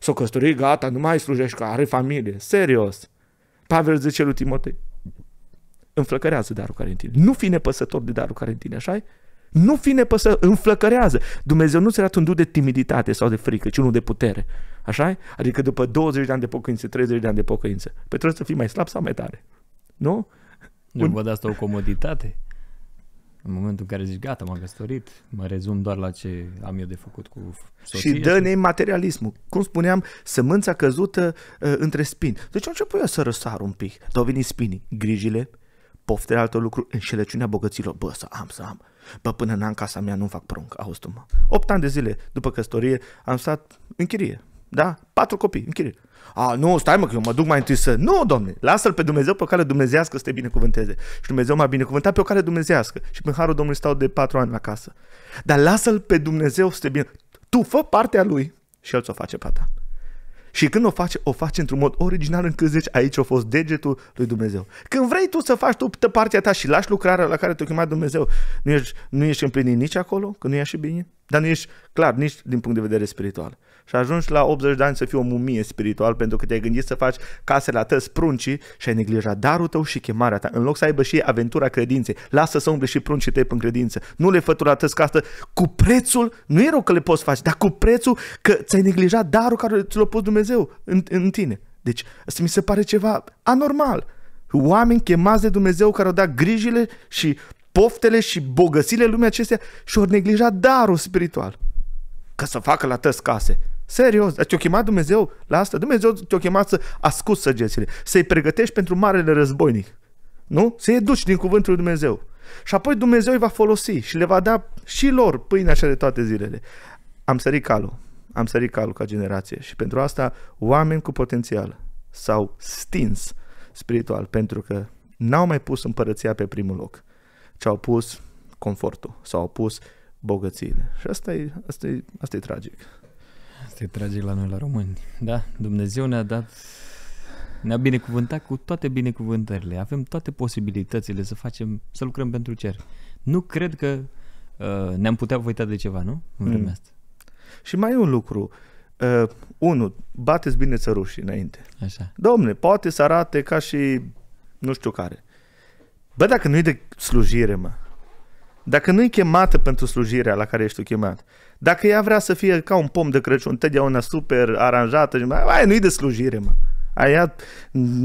S-o căsătorit, gata, nu mai slujești, că are familie. Serios. Pavel zice lui Timotei, înflăcărează darul care în tine. Nu fi nepăsător de darul care în tine, așa Nu fi nepăsător, înflăcărează. Dumnezeu nu ți-a dat un du de timiditate sau de frică, ci unul de putere. așa Adică după 20 de ani de pocăință, 30 de ani de pocăință, pe trebuie să fii mai slab sau mai tare. Nu? Nu văd asta o comoditate. În momentul în care zici, gata, m-am căsătorit, mă rezum doar la ce am eu de făcut cu soția. Și dă materialismul. Cum spuneam, sămânța căzută uh, între spini. Deci am început eu să răsar un pic. Dar au venit spinii, grijile, poftele altor lucruri, înșelăciunea bogăților. Bă, să am, să am. Bă, până n-am casa mea, nu fac prunc. Auzi tu, mă. Opt ani de zile după căsătorie am stat în chirie. Da? Patru copii în chirie. A, nu, stai mă, că eu mă duc mai întâi să... Nu, domne, lasă-l pe Dumnezeu pe o cale dumnezească să te binecuvânteze. Și Dumnezeu m-a binecuvântat pe o cale dumnezească. Și pe harul Domnului stau de patru ani acasă. Dar lasă-l pe Dumnezeu să te bine. Tu fă partea lui și el ți-o face pe ta. Și când o face, o face într-un mod original încât zici, aici a fost degetul lui Dumnezeu. Când vrei tu să faci tu partea ta și lași lucrarea la care te-a chemat Dumnezeu, nu ești, nu ești împlinit nici acolo, că nu e așa bine, dar nu ești clar nici din punct de vedere spiritual și ajungi la 80 de ani să fii o mumie spiritual pentru că te-ai gândit să faci case la tăți pruncii și ai neglijat darul tău și chemarea ta. În loc să aibă și aventura credinței, lasă să umble și pruncii tăi în credință. Nu le fătura tăți casă cu prețul, nu e rău că le poți face, dar cu prețul că ți-ai neglijat darul care ți l-a pus Dumnezeu în, în tine. Deci, asta mi se pare ceva anormal. Oameni chemați de Dumnezeu care au dat grijile și poftele și bogățile lumii acestea și au neglijat darul spiritual. Ca să facă la tăți case. Serios, dar te-a chemat Dumnezeu la asta? Dumnezeu te-a chemat să ascuți săgețile, să-i pregătești pentru marele războinic. Nu? Să-i duci din cuvântul lui Dumnezeu. Și apoi Dumnezeu îi va folosi și le va da și lor pâine așa de toate zilele. Am sărit calul. Am sărit calul ca generație și pentru asta oameni cu potențial s-au stins spiritual pentru că n-au mai pus împărăția pe primul loc, ci au pus confortul sau au pus bogățiile. Și asta e, asta e, asta e tragic. Asta e tragic la noi, la români. Da, Dumnezeu ne-a dat, ne-a binecuvântat cu toate binecuvântările. Avem toate posibilitățile să facem, să lucrăm pentru cer. Nu cred că uh, ne-am putea uita de ceva, nu? În vremea mm. asta. Și mai e un lucru. Uh, unu, bateți bine țărușii înainte. Așa. Domne, poate să arate ca și nu știu care. Bă, dacă nu-i de slujire, mă, dacă nu-i chemată pentru slujirea la care ești tu chemat, dacă ea vrea să fie ca un pom de Crăciun, întotdeauna super aranjată, aia nu-i de slujire, mă. Aia,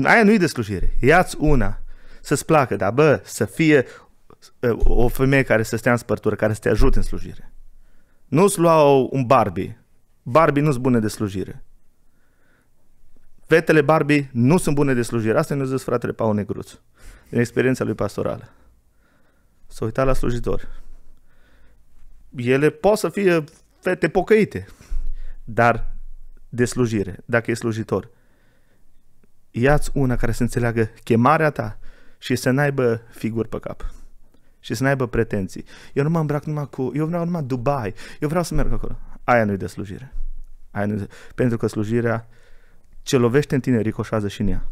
aia nu-i de slujire. Ia-ți una să-ți placă, dar bă, să fie ă, o femeie care să stea în spărtură, care să te ajute în slujire. Nu-ți lua un Barbie. Barbie nu-s bune de slujire. Fetele Barbie nu sunt bune de slujire. Asta ne-a zis fratele Paul Negruț, din experiența lui pastorală. Să uita la slujitori. Ele pot să fie fete pocăite, dar de slujire, dacă e slujitor. Ia-ți una care să înțeleagă chemarea ta și să n-aibă figuri pe cap și să n-aibă pretenții. Eu nu mă îmbrac numai cu... Eu vreau numai Dubai. Eu vreau să merg acolo. Aia nu-i de slujire. Aia nu Pentru că slujirea ce lovește în tine ricoșează și în ea.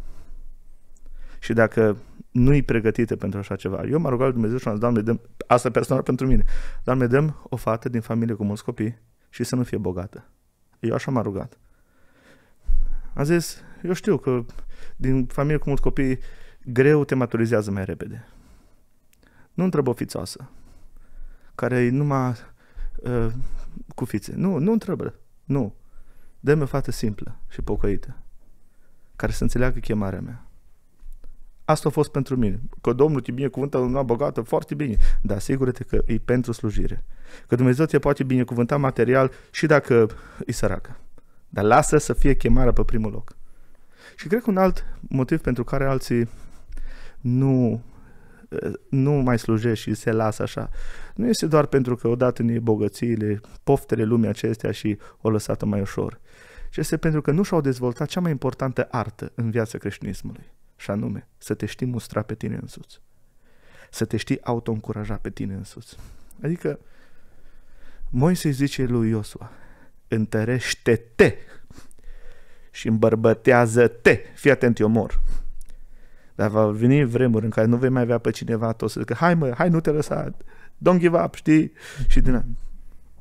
Și dacă nu-i pregătită pentru așa ceva, eu m-am rugat lui Dumnezeu și am zis, Doamne, dăm, asta personal pentru mine, Doamne, dăm o fată din familie cu mulți copii și să nu fie bogată. Eu așa m-am rugat. Am zis, eu știu că din familie cu mulți copii greu te maturizează mai repede. Nu întrebă o fițoasă, care e numai uh, cu fițe. Nu, nu întrebă. Nu. Dă-mi o fată simplă și pocăită, care să înțeleagă chemarea mea. Asta a fost pentru mine. Că Domnul te binecuvântă una bogată, foarte bine. Dar asigură-te că e pentru slujire. Că Dumnezeu te poate binecuvânta material și dacă e săracă. Dar lasă să fie chemarea pe primul loc. Și cred că un alt motiv pentru care alții nu, nu mai slujește și se lasă așa, nu este doar pentru că odată ne bogățiile, poftele lumii acestea și o lăsată mai ușor, ci este pentru că nu și-au dezvoltat cea mai importantă artă în viața creștinismului, și anume să te știi mustra pe tine însuți, să te știi auto-încuraja pe tine însuți. Adică Moise zice lui Iosua, întărește-te și îmbărbătează-te. Fii atent, eu mor. Dar va veni vremuri în care nu vei mai avea pe cineva tot să zică, hai mă, hai nu te lăsa, don't give up, știi? Și din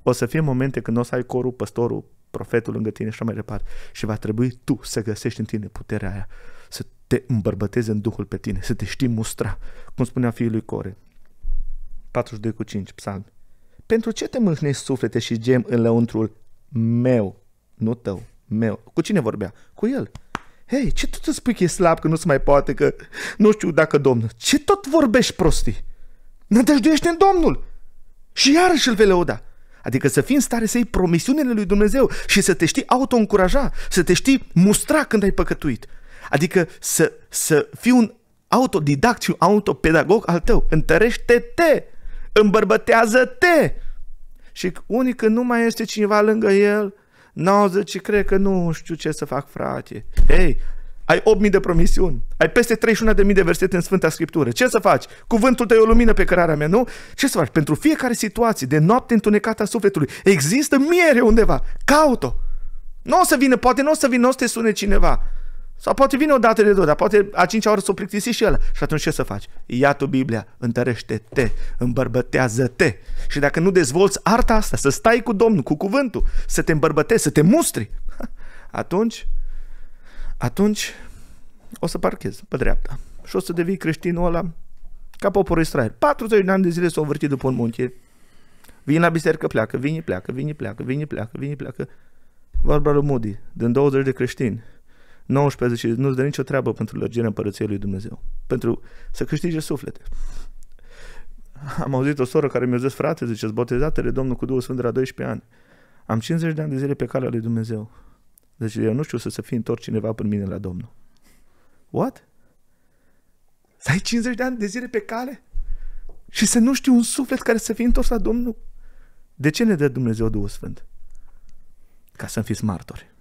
o să fie momente când o să ai corul, păstorul, profetul lângă tine și așa mai departe. Și va trebui tu să găsești în tine puterea aia, să te îmbărbătezi în Duhul pe tine, să te știi mustra, cum spunea fiul lui Core. 42 cu 5, psalmi. Pentru ce te mâhnești suflete și gem în lăuntrul meu, nu tău, meu? Cu cine vorbea? Cu el. Hei, ce tot îți spui că e slab, că nu se mai poate, că nu știu dacă Domnul. Ce tot vorbești prostii? Nădăjduiește în Domnul. Și iarăși îl vei lăuda. Adică să fii în stare să iei promisiunile lui Dumnezeu și să te știi auto-încuraja, să te știi mustra când ai păcătuit. Adică să, să fii un autodidact și un autopedagog al tău. Întărește-te! Îmbărbătează-te! Și unii când nu mai este cineva lângă el, n-au zice, cred că nu știu ce să fac, frate. Hei, ai 8.000 de promisiuni, ai peste 31.000 de versete în Sfânta Scriptură. Ce să faci? Cuvântul tău e o lumină pe cărarea mea, nu? Ce să faci? Pentru fiecare situație de noapte întunecată a sufletului există miere undeva. Caut-o. Nu o să vină, poate nu o să vină, nu o să te sune cineva. Sau poate vine o dată de două, dar poate a cincea oră să o plictisi și el. Și atunci ce să faci? Ia tu Biblia, întărește-te, îmbărbătează-te. Și dacă nu dezvolți arta asta, să stai cu Domnul, cu cuvântul, să te îmbărbătezi, să te mustri, atunci, atunci o să parchezi pe dreapta. Și o să devii creștinul ăla ca poporul Israel. 40 de ani de zile s-au învârtit după un munte. Vine la biserică, pleacă, vine, pleacă, vine, pleacă, vine, pleacă, vine, pleacă. Vorba lui Moody, din 20 de creștini, 19 zice, nu-ți dă nicio treabă pentru lărgirea împărăției lui Dumnezeu. Pentru să câștige suflete. Am auzit o soră care mi-a zis, frate, zice, botezată de Domnul cu Duhul Sfânt de la 12 ani. Am 50 de ani de zile pe calea lui Dumnezeu. Deci eu nu știu să se fi întors cineva până mine la Domnul. What? Să ai 50 de ani de zile pe cale? Și să nu știu un suflet care să fie întors la Domnul? De ce ne dă Dumnezeu Duhul Sfânt? Ca să fiți martori.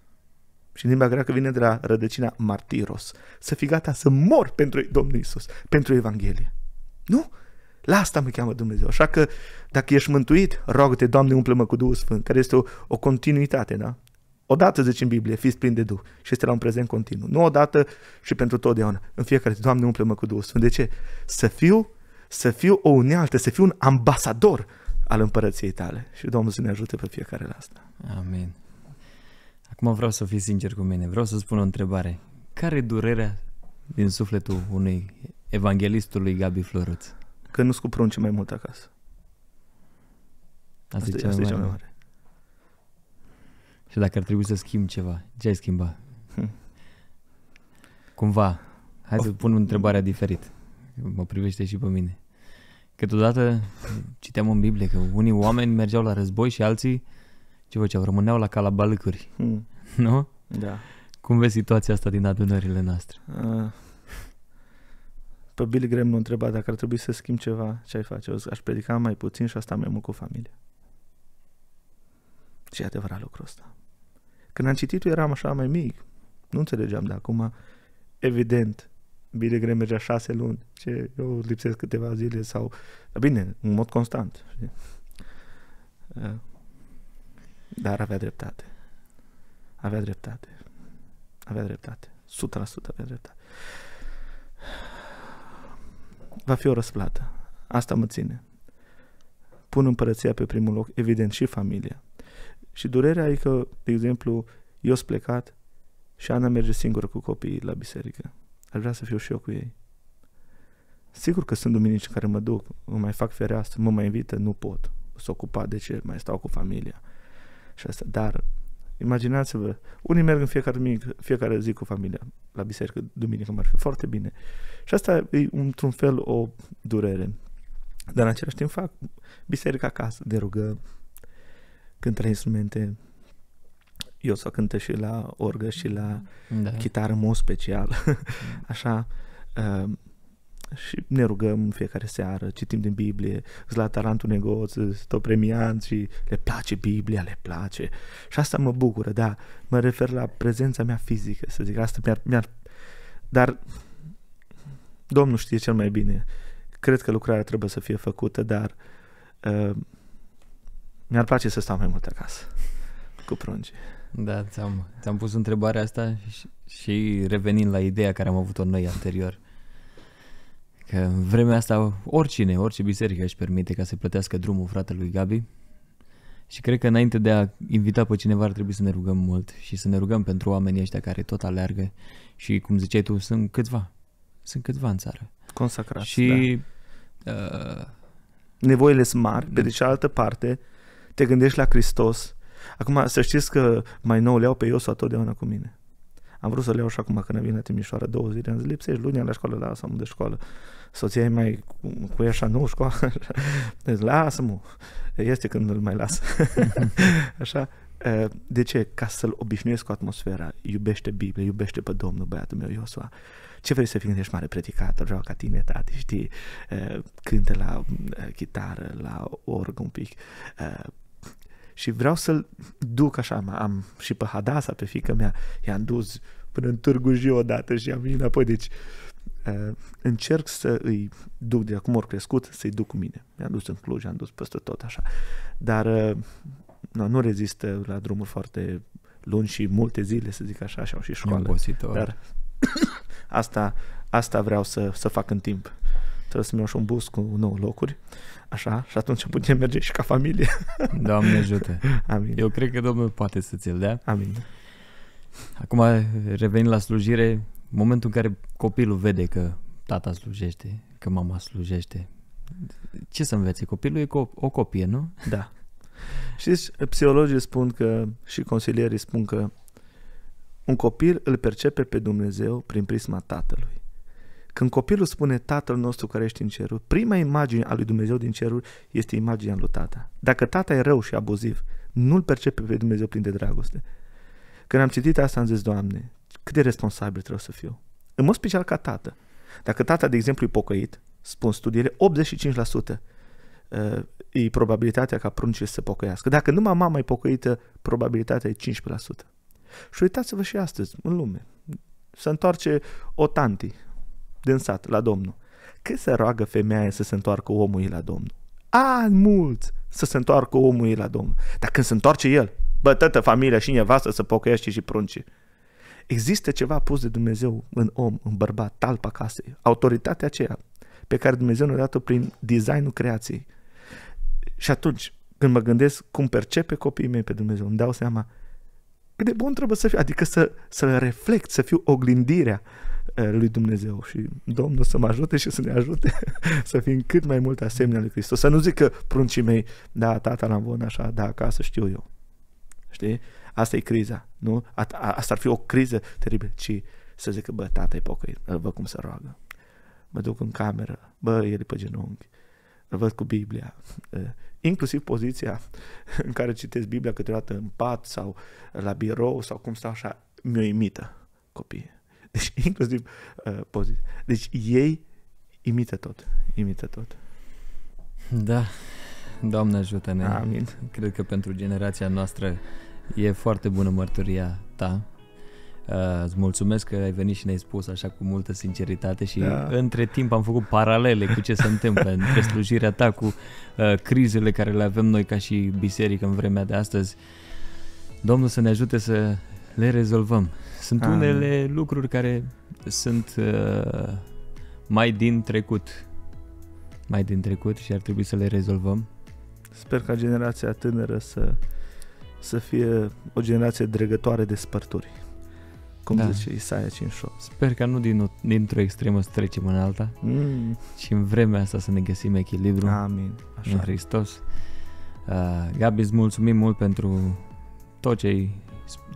Și în limba greacă vine de la rădăcina martiros. Să fii gata să mor pentru Domnul Isus, pentru Evanghelie. Nu? La asta mă cheamă Dumnezeu. Așa că dacă ești mântuit, rogă-te, Doamne, umple-mă cu Duhul Sfânt, care este o, o continuitate, da? Odată zice în Biblie, fiți plini de Duh și este la un prezent continuu. Nu odată și pentru totdeauna. În fiecare zi, Doamne, umple-mă cu Duhul Sfânt. De ce? Să fiu, să fiu o unealtă, să fiu un ambasador al împărăției tale. Și Domnul să ne ajute pe fiecare la asta. Amin. Acum vreau să fii sincer cu mine, vreau să spun o întrebare. Care e durerea din sufletul unui evanghelistului Gabi Floruț? Că nu cu prunce mai mult acasă. Asta, Asta, e asta e cea cea mai mai mare. mare. Și dacă ar trebui să schimb ceva, ce ai schimba? Hm. Cumva, hai să pun întrebarea diferit. Mă privește și pe mine. Câteodată citeam în Biblie că unii oameni mergeau la război și alții ce făceau? Rămâneau la calabalâcuri, Hmm. (laughs) nu? Da. Cum vezi situația asta din adunările noastre? Uh, Pe Billy Graham nu întreba dacă ar trebui să schimb ceva, ce ai face? O să- Aș predica mai puțin și asta mai mult cu familia. Și e adevărat lucrul ăsta. Când am citit eram așa mai mic. Nu înțelegeam de acum. Evident, Billy Graham mergea șase luni. Ce, eu lipsesc câteva zile sau... Dar bine, în mod constant. Știi? Uh, Dar avea dreptate. Avea dreptate. Avea dreptate. 100% avea dreptate. Va fi o răsplată. Asta mă ține. Pun împărăția pe primul loc, evident, și familia. Și durerea e că, de exemplu, eu sunt plecat și Ana merge singură cu copiii la biserică. Aș vrea să fiu și eu cu ei. Sigur că sunt duminici în care mă duc, mă mai fac fereastră, mă mai invită, nu pot. Sunt ocupat, de ce? Mai stau cu familia. Și asta. Dar, imaginați-vă, unii merg în fiecare, duminică, fiecare zi cu familia la biserică, duminică mă ar fi foarte bine. Și asta e într-un fel o durere. Dar în același timp fac biserica acasă, de rugă, cântă la instrumente, eu să cântă și la orgă și la Da. chitară în mod special, (laughs) așa, uh, și ne rugăm în fiecare seară, citim din Biblie, sunt la talentul negoț, sunt tot premianți și le place Biblia, le place. Și asta mă bucură, da, mă refer la prezența mea fizică, să zic, asta mi-ar, mi-ar dar Domnul știe cel mai bine. Cred că lucrarea trebuie să fie făcută, dar uh, mi-ar place să stau mai mult acasă cu prunci. Da, ți-am, ți-am pus întrebarea asta și, și revenind la ideea care am avut-o noi anterior. Că în vremea asta oricine, orice biserică își permite ca să plătească drumul fratelui Gabi. Și cred că înainte de a invita pe cineva ar trebui să ne rugăm mult și să ne rugăm pentru oamenii ăștia care tot aleargă. Și cum ziceai tu, sunt câțiva. Sunt câțiva în țară. Consacrat. și uh, nevoile sunt mari, pe de cealaltă parte te gândești la Hristos. Acum să știți că mai nou le iau pe Iosua totdeauna cu mine. Am vrut să le iau și acum când vin la Timișoara două zile, am zis, lipsești luni la școală, lasă-mă de școală. Soția e mai cu, cu ea așa, nu, școală, (laughs) deci lasă-mă, este când îl mai las. (laughs) așa, eh, de ce? Ca să-l obișnuiesc cu atmosfera. Iubește Biblia, iubește pe Domnul, băiatul meu Iosua. Ce vrei să fii când ești mare predicator? Vreau ca tine, tati, știi? Eh, Cântă la eh, chitară, la org un pic. Eh, Și vreau să-l duc așa, am, am și pe Hadasa, pe fică mea, i-am dus până în Târgu Jiu odată și am venit înapoi, deci uh, încerc să îi duc de acum ori crescut, să-i duc cu mine. Mi-am dus în Cluj, am dus peste tot așa. Dar uh, nu, nu rezistă la drumuri foarte lungi și multe zile, să zic așa, și au și e școală. obositor. Dar (coughs) asta, asta vreau să, să fac în timp. Trebuie să-mi iau și un bus cu nouă locuri, așa, și atunci putem merge și ca familie. (laughs) Doamne ajută. Amin. Eu cred că Domnul poate să ți-l dea. Amin. Acum, revenind la slujire, momentul în care copilul vede că tata slujește, că mama slujește, ce să învețe? Copilul e co- o copie, nu? Da. (laughs) Știți, psihologii spun că și consilierii spun că un copil îl percepe pe Dumnezeu prin prisma tatălui. Când copilul spune Tatăl nostru care ești în cerul, prima imagine a lui Dumnezeu din cerul este imaginea lui tata. Dacă tata e rău și abuziv, nu-l percepe pe Dumnezeu plin de dragoste. Când am citit asta, am zis, Doamne, cât de responsabil trebuie să fiu. În mod special ca tată. Dacă tata, de exemplu, e pocăit, spun studiile, 85% uh, e probabilitatea ca pruncii să se pocăiască. Dacă numai mama e pocăită, probabilitatea e 15%. Și uitați-vă și astăzi, în lume, se întoarce o tanti din sat la Domnul. Cât se roagă femeia să se întoarcă omul ei la Domnul? Ani mulți să se întoarcă omul ei la Domnul. Dar când se întoarce el, bă, tătă, familia și nevastă să pocăiește și pruncii. Există ceva pus de Dumnezeu în om, în bărbat, talpa casei, autoritatea aceea pe care Dumnezeu ne-a dat-o prin designul creației. Și atunci, când mă gândesc cum percepe copiii mei pe Dumnezeu, îmi dau seama cât de bun trebuie să fiu, adică să, să reflect, să fiu oglindirea uh, lui Dumnezeu și Domnul să mă ajute și să ne ajute (laughs) să fim cât mai mult asemenea lui Hristos. Să nu zic că pruncii mei, da, tata l-am văzut așa, da, acasă știu eu. Știi? Asta e criza, nu? A, a, asta ar fi o criză teribilă, ci să zică, bă, tata e pocăit, îl văd cum se roagă. Mă duc în cameră, bă, el e pe genunchi, îl văd cu Biblia. Inclusiv poziția (laughs) în care citesc Biblia câteodată în pat sau la birou sau cum stau așa, mi-o imită copiii. (laughs) Deci inclusiv uh, poziția. Deci ei imită tot, imită tot. Da, Doamne ajută-ne. Amin. Cred că pentru generația noastră e foarte bună mărturia ta. Uh, îți mulțumesc că ai venit și ne-ai spus așa cu multă sinceritate și da. între timp am făcut paralele cu ce se întâmplă (laughs) între slujirea ta cu uh, crizele care le avem noi ca și biserică în vremea de astăzi. Domnul să ne ajute să le rezolvăm. Sunt Amin. unele lucruri care sunt uh, mai din trecut, mai din trecut și ar trebui să le rezolvăm. Sper ca generația tânără să, să fie o generație dregătoare de spărturi cum da. zice Isaia 58. Sper că nu din, dintr-o extremă să trecem în alta, mm. ci în vremea asta să ne găsim echilibru Amin. Așa. în Hristos. Uh, Gabi, îți mulțumim mult pentru tot ce,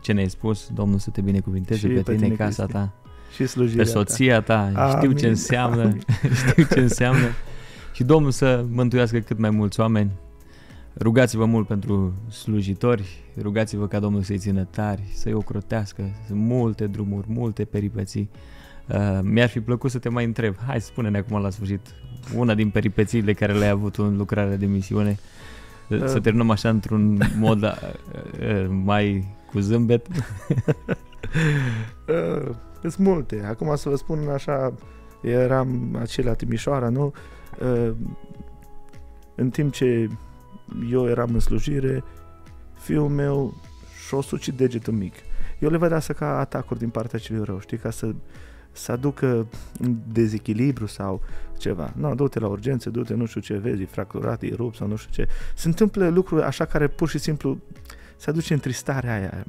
ce ne-ai spus. Domnul să te binecuvinteze pe, pe tine, tine casa Cristi. ta, și slujirea pe soția ta. ta. Amin. Știu ce înseamnă. (laughs) Știu ce înseamnă. și Domnul să mântuiască cât mai mulți oameni Rugați-vă mult pentru slujitori, rugați-vă ca Domnul să-i țină tari, să-i ocrotească, sunt multe drumuri, multe peripeții. Uh, mi-ar fi plăcut să te mai întreb, hai spune-ne acum la sfârșit una din peripețiile care le-ai avut în lucrarea de misiune, uh. să terminăm așa într-un mod uh, uh, mai cu zâmbet. (laughs) uh, sunt multe, acum să vă spun așa, eram acelea Timișoara, nu? Uh, în timp ce eu eram în slujire, fiul meu și-o sucit degetul mic. Eu le văd asta ca atacuri din partea celui rău, știi, ca să, să aducă un dezechilibru sau ceva. Nu, du-te la urgențe, du-te, nu știu ce vezi, e fracturat, e rupt sau nu știu ce. Se întâmplă lucruri așa care pur și simplu se aduce întristarea aia,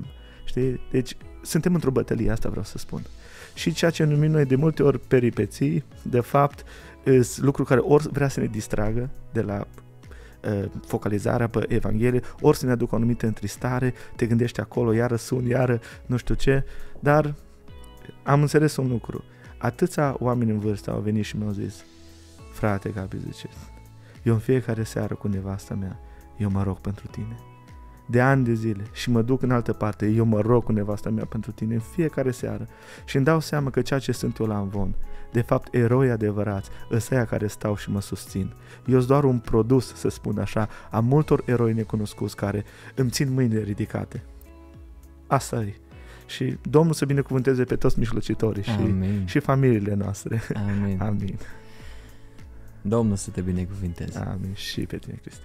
știi? Deci suntem într-o bătălie, asta vreau să spun. Și ceea ce numim noi de multe ori peripeții, de fapt, sunt lucruri care ori vrea să ne distragă de la Uh, focalizarea pe Evanghelie, ori să ne aducă o anumită întristare, te gândești acolo, iară sun, iară nu știu ce, dar am înțeles un lucru. Atâția oameni în vârstă au venit și mi-au zis, frate Gabi, zice, eu în fiecare seară cu nevasta mea, eu mă rog pentru tine de ani de zile și mă duc în altă parte, eu mă rog cu nevasta mea pentru tine în fiecare seară și îmi dau seama că ceea ce sunt eu la învon, de fapt eroi adevărați, ăsăia care stau și mă susțin. Eu sunt doar un produs, să spun așa, a multor eroi necunoscuți care îmi țin mâinile ridicate. Asta e. Și Domnul să binecuvânteze pe toți mijlocitorii și, și familiile noastre. Amin. Amin. Domnul să te binecuvânteze. Amin. Și pe tine, Cristi.